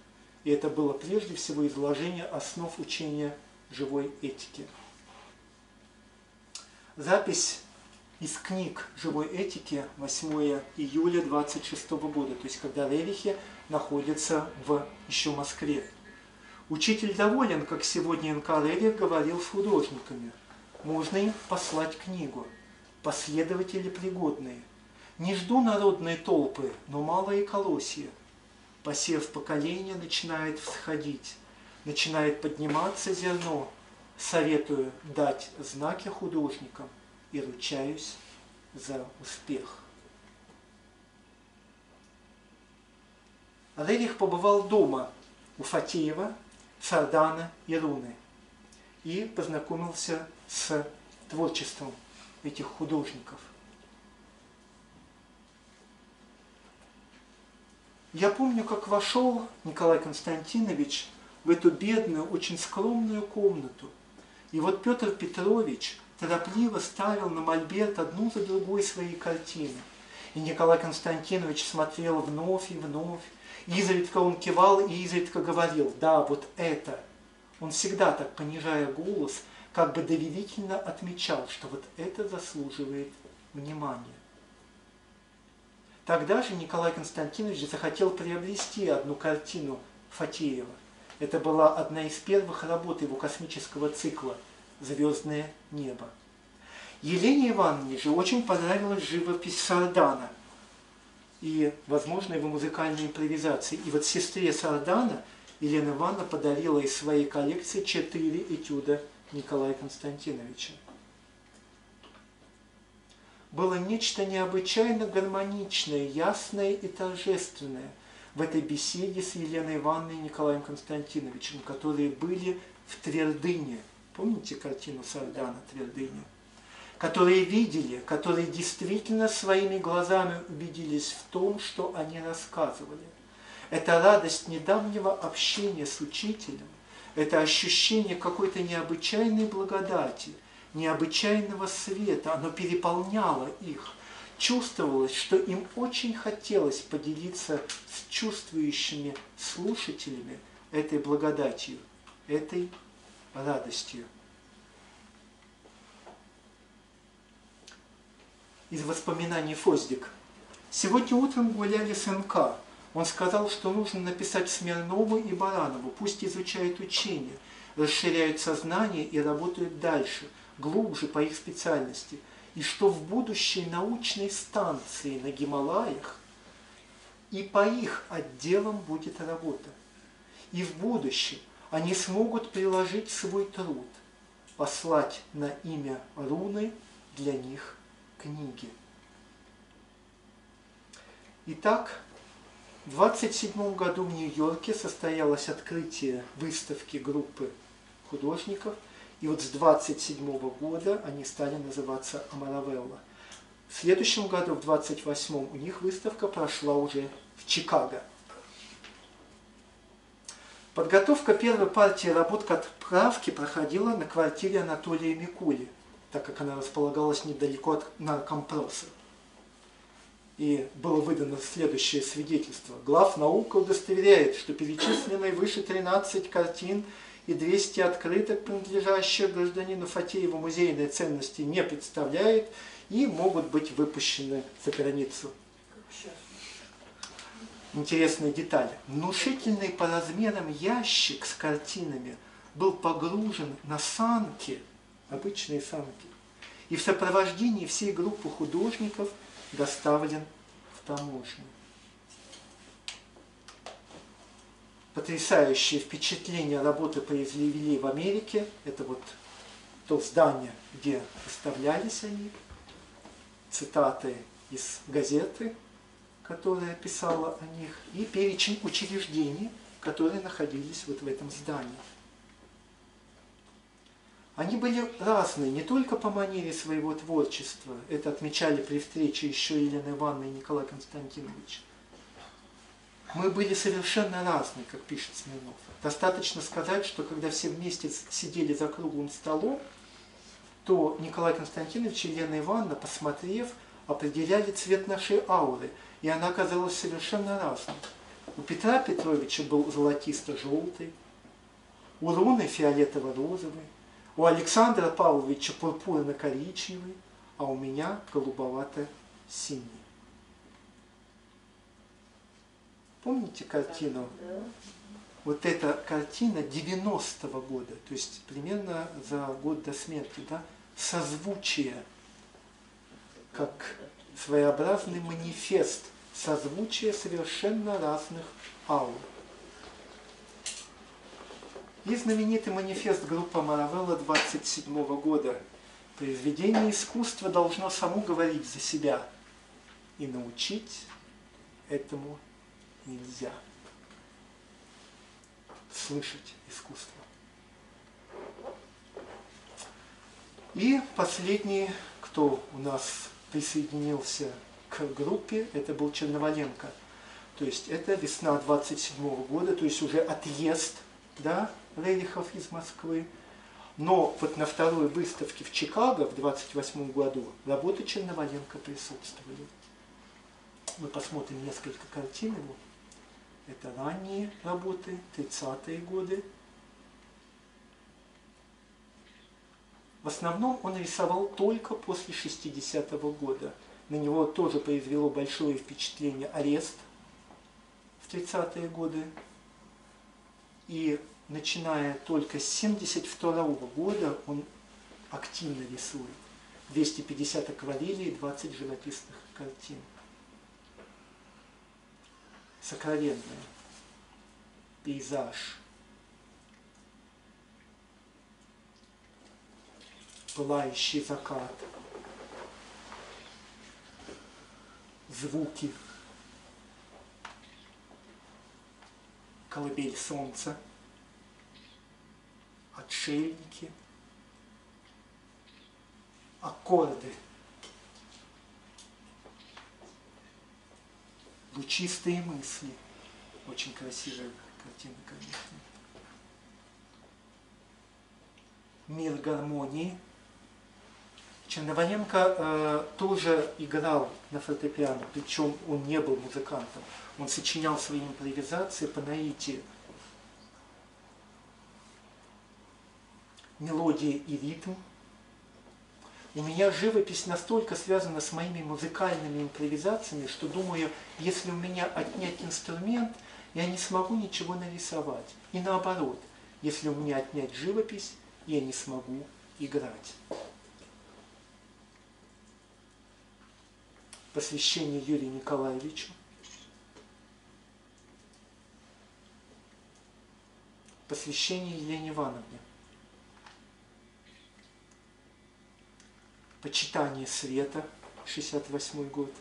И это было прежде всего изложение основ учения живой этики. Запись из книг живой этики 8 июля 26 года, то есть когда Рерихе находится в еще Москве. Учитель доволен, как сегодня НК Рерих говорил с художниками. Можно им послать книгу. Последователи пригодные. Не жду народные толпы, но малые колосья. Посев поколения начинает всходить, начинает подниматься зерно. Советую дать знаки художникам и ручаюсь за успех. Рерих побывал дома у Фатеева, Сардана и Руны и познакомился с творчеством этих художников. Я помню, как вошел Николай Константинович в эту бедную, очень скромную комнату. И вот Петр Петрович торопливо ставил на мольберт одну за другой свои картины. И Николай Константинович смотрел вновь и вновь. Изредка он кивал и изредка говорил, да, вот это. Он всегда так, понижая голос, как бы доверительно отмечал, что вот это заслуживает внимания. Тогда же Николай Константинович захотел приобрести одну картину Фатеева. Это была одна из первых работ его космического цикла «Звездное небо». Елене Ивановне же очень понравилась живопись Сардана и, возможно, его музыкальные импровизации. И вот сестре Сардана Елена Ивановна подарила из своей коллекции четыре этюда Николая Константиновича. Было нечто необычайно гармоничное, ясное и торжественное в этой беседе с Еленой Ивановной и Николаем Константиновичем, которые были в Твердыне. Помните картину Сардана «Твердыня»? Которые видели, которые действительно своими глазами убедились в том, что они рассказывали. Это радость недавнего общения с учителем, это ощущение какой-то необычайной благодати, необычайного света, оно переполняло их. Чувствовалось, что им очень хотелось поделиться с чувствующими слушателями этой благодатью, этой радостью. Из воспоминаний Фоздик. Сегодня утром гуляли с НК. Он сказал, что нужно написать Смирнову и Баранову, пусть изучают учение, расширяют сознание и работают дальше, глубже по их специальности, и что в будущей научной станции на Гималаях и по их отделам будет работа. И в будущем они смогут приложить свой труд, послать на имя руны для них книги. Итак, в 27 году в Нью-Йорке состоялось открытие выставки группы художников, и вот с 27 года они стали называться Амаравелла. В следующем году, в 28 у них выставка прошла уже в Чикаго. Подготовка первой партии работ к отправке проходила на квартире Анатолия Микули, так как она располагалась недалеко от наркомпроса и было выдано следующее свидетельство. Глав наука удостоверяет, что перечисленные выше 13 картин и 200 открыток, принадлежащих гражданину Фатееву музейной ценности, не представляет и могут быть выпущены за границу. Интересная деталь. Внушительный по размерам ящик с картинами был погружен на санки, обычные санки, и в сопровождении всей группы художников – доставлен в таможню. Потрясающее впечатление работы произвели в Америке. Это вот то здание, где выставлялись они. Цитаты из газеты, которая писала о них, и перечень учреждений, которые находились вот в этом здании. Они были разные не только по манере своего творчества, это отмечали при встрече еще Елена Ивановна и Николай Константинович. Мы были совершенно разные, как пишет Смирнов. Достаточно сказать, что когда все вместе сидели за круглым столом, то Николай Константинович и Елена Ивановна, посмотрев, определяли цвет нашей ауры, и она оказалась совершенно разной. У Петра Петровича был золотисто-желтый, у Руны фиолетово-розовый, у Александра Павловича пурпурно-коричневый, а у меня голубовато-синий. Помните картину? Вот эта картина 90-го года, то есть примерно за год до смерти, да? Созвучие, как своеобразный манифест, созвучие совершенно разных аур. И знаменитый манифест группы Маравелла 27 года. Произведение искусства должно само говорить за себя. И научить этому нельзя. Слышать искусство. И последний, кто у нас присоединился к группе, это был Черноволенко. То есть это весна 27 года, то есть уже отъезд да, Рерихов из Москвы. Но вот на второй выставке в Чикаго в 28 году работы Черноволенко присутствовали. Мы посмотрим несколько картин его. Это ранние работы, 30-е годы. В основном он рисовал только после 60-го года. На него тоже произвело большое впечатление арест в 30-е годы. И начиная только с 72 года он активно рисует. 250 акварелей и 20 живописных картин. Сокровенное. Пейзаж. Пылающий закат. Звуки. Колыбель солнца отшельники, аккорды, лучистые мысли. Очень красивая картина, конечно. Мир гармонии. Черновоенко э, тоже играл на фортепиано, причем он не был музыкантом. Он сочинял свои импровизации по наитию. Мелодия и ритм. У меня живопись настолько связана с моими музыкальными импровизациями, что думаю, если у меня отнять инструмент, я не смогу ничего нарисовать. И наоборот, если у меня отнять живопись, я не смогу играть. Посвящение Юрию Николаевичу. Посвящение Елене Ивановне. Почитание света, 68 год.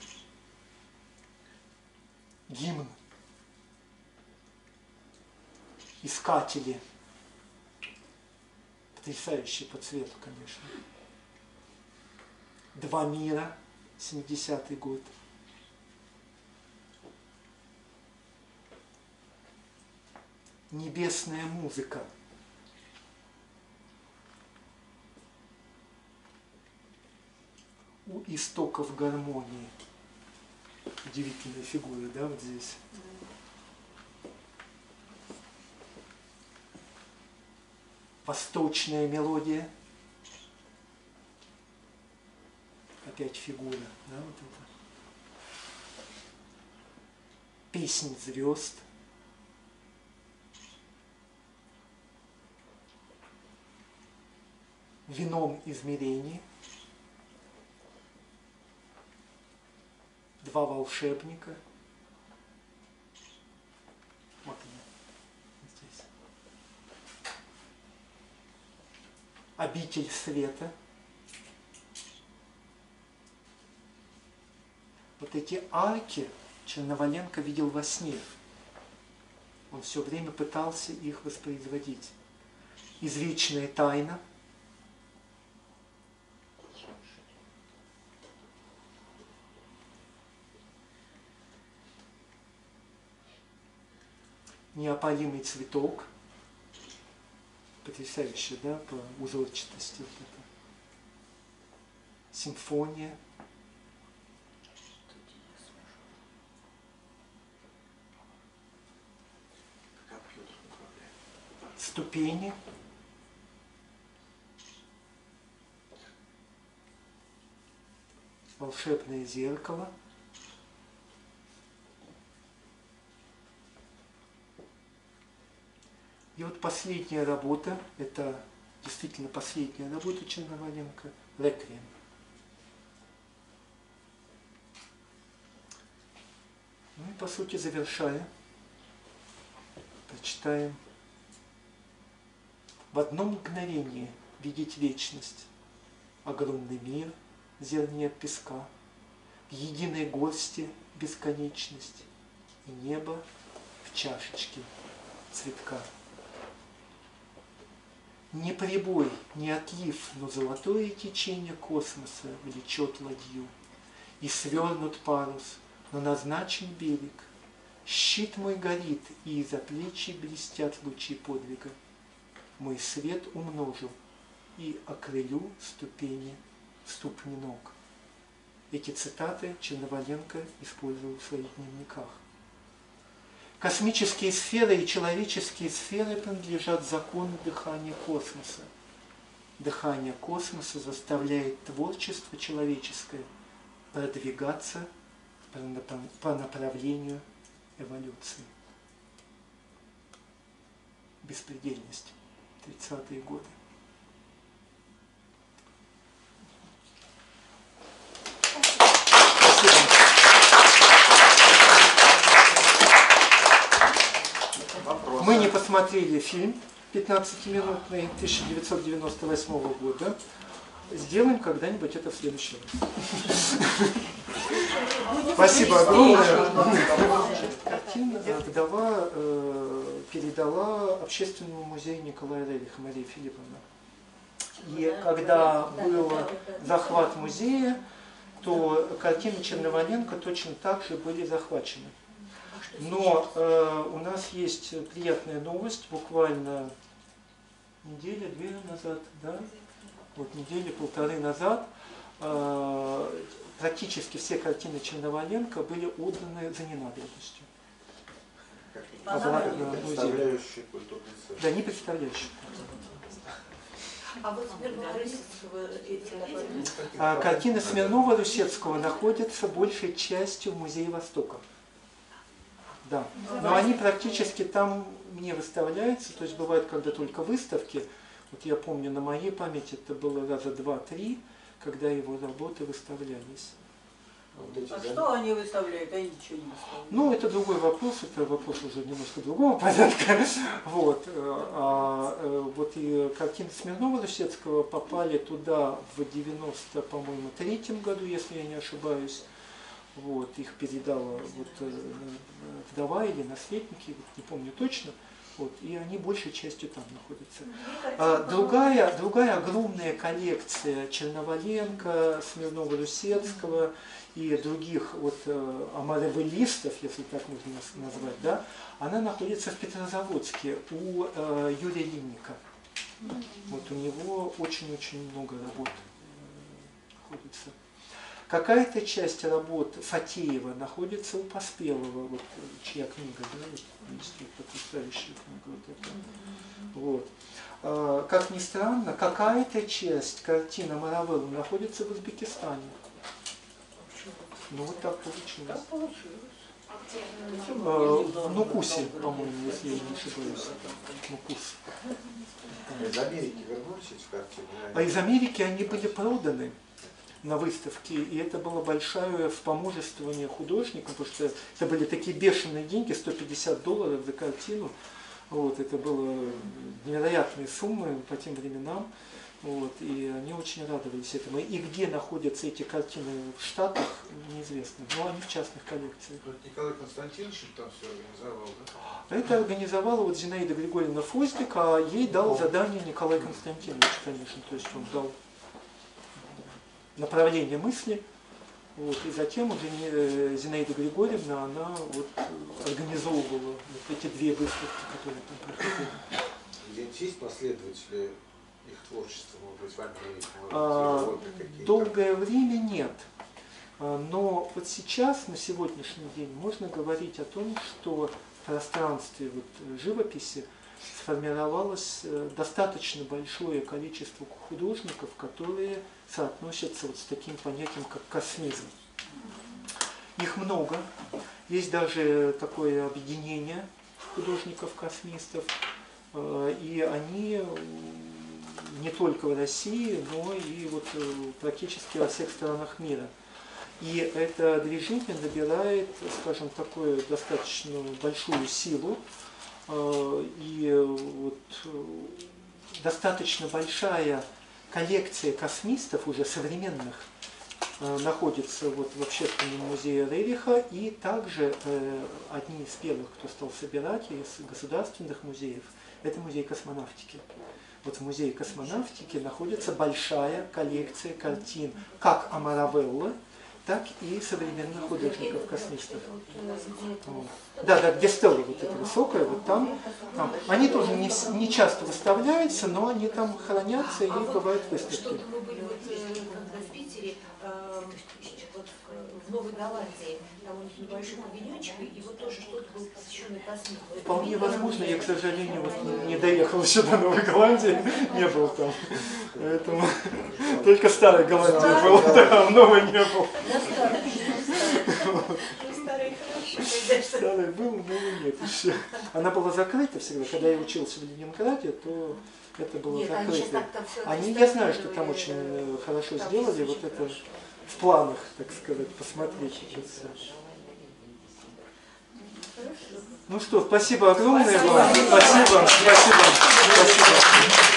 Гимн. Искатели. Потрясающий по цвету, конечно. Два мира, 70-й год. Небесная музыка. У истоков гармонии. Удивительная фигура, да, вот здесь. Восточная мелодия. Опять фигура, да, вот это. Песнь звезд. Вином измерений. Два волшебника. Вот они, здесь. Обитель света. Вот эти арки Черноволенко видел во сне. Он все время пытался их воспроизводить. Извечная тайна – неопалимый цветок. Потрясающе, да, по узорчатости вот это. Симфония. Ступени. Волшебное зеркало. И вот последняя работа, это действительно последняя работа Черноваленко, «Реквием». Ну и по сути завершая, прочитаем в одно мгновение видеть вечность, огромный мир зерне песка, в единой горсти бесконечность и небо в чашечке цветка. Не прибой, не отлив, но золотое течение космоса влечет ладью, и свернут парус на назначен берег. Щит мой горит, и из-за плечи блестят лучи подвига. Мой свет умножу и окрылю ступени ступни ног. Эти цитаты Черноваленко использовал в своих дневниках. Космические сферы и человеческие сферы принадлежат закону дыхания космоса. Дыхание космоса заставляет творчество человеческое продвигаться по направлению эволюции. Беспредельность. 30-е годы. Спасибо. Вопрос. Мы не посмотрели фильм 15-минутный 1998 года. Сделаем когда-нибудь это в следующий. Спасибо огромное. Картина вдова э, передала Общественному музею Николая Рериха Мария Филипповна. И когда был захват музея, то картины Черноваленко точно так же были захвачены. Но э, у нас есть приятная новость, буквально неделя, две назад, да? Вот недели полторы назад э, практически все картины Черноваленко были отданы за ненадобностью. Обратно в музей. Представляющий культурный центр. Да, не представляющие. А вот Смирнорысского эти А картины Смирнова Русецкого находятся большей частью в Музее Востока. Да. Но они практически там не выставляются, то есть бывает, когда только выставки. Вот я помню, на моей памяти это было раза два-три, когда его работы выставлялись. А зам- что они выставляют? Они ничего не выставляют. Ну, это другой вопрос, это вопрос уже немножко другого порядка. Вот, э, а, э, вот и картины Смирнова Русецкого попали туда в 90, по-моему, третьем году, если я не ошибаюсь. Вот, их передала вот, э, вдова или наследники, вот не помню точно. Вот, и они большей частью там находятся. А, другая, другая огромная коллекция Черноваленко, Смирнова-Русецкого и других вот э, амаровелистов, если так можно назвать, да, она находится в Петрозаводске у э, Юрия Линника. Вот у него очень-очень много работ находится. Какая-то часть работ Фатеева находится у Поспелого, вот, чья книга, да, вот, есть вот потрясающая книга вот эта. Вот. А, Как ни странно, какая-то часть картины Маравелла находится в Узбекистане. Ну вот так получилось. А, В Нукусе, по-моему, если я не ошибаюсь. Нукус. Из Америки вернулись эти картины? А из Америки они были проданы на выставке, и это было большое вспоможествование художникам, потому что это были такие бешеные деньги, 150 долларов за картину. Вот, это было невероятные суммы по тем временам. Вот, и они очень радовались этому. И где находятся эти картины в Штатах, неизвестно. Но они в частных коллекциях. Николай Константинович там все организовал, да? Это организовала вот Зинаида Григорьевна Фоздик, а ей дал задание Николай Константинович, конечно. То есть он дал направление мысли. Вот, и затем уже э, Зинаида Григорьевна, она вот э, организовывала вот эти две выставки, которые там проходили. Где-нибудь есть последователи их творчества, может быть, в Америке, может быть, А? Долгое время нет. А, Но вот сейчас, на сегодняшний день, можно говорить о том, что в пространстве вот живописи сформировалось э, достаточно большое количество художников, которые соотносятся вот с таким понятием, как космизм. Их много. Есть даже такое объединение художников-космистов. Э, И они не только в России, но и вот э, практически во всех странах мира. И это движение набирает, скажем, такую достаточно большую силу. Э, И вот достаточно большая коллекция космистов, уже современных, э, находится вот в общественном музее Рериха, и также э, одни из первых, кто стал собирать из государственных музеев, это музей космонавтики. Вот в музее космонавтики находится большая коллекция картин как Амаравеллы, так и современных художников-космистов. Вот. Да, да, где стела вот эта высокая, вот там, там. Они тоже не, не часто выставляются, но они там хранятся и бывают выставки. Что-то мы были вот, э, когда в Питере, э, вот, э, в Новой Голландии, там у них небольшой павильончик, и вот тоже что-то было посвященное космизму. Это Вполне возможно, я, к сожалению, вот не, не доехал еще до Новой Голландии, не был там. Поэтому только старой Голландии был, да, в Новой не был. Старый был, новой нет еще. Она была закрыта всегда. Когда я учился в Ленинграде, то это было закрыто. Они, я знаю, что там очень э, хорошо сделали, вот это. В планах, так сказать, посмотреть это всё. Ну что, спасибо огромное вам. Спасибо, спасибо, спасибо.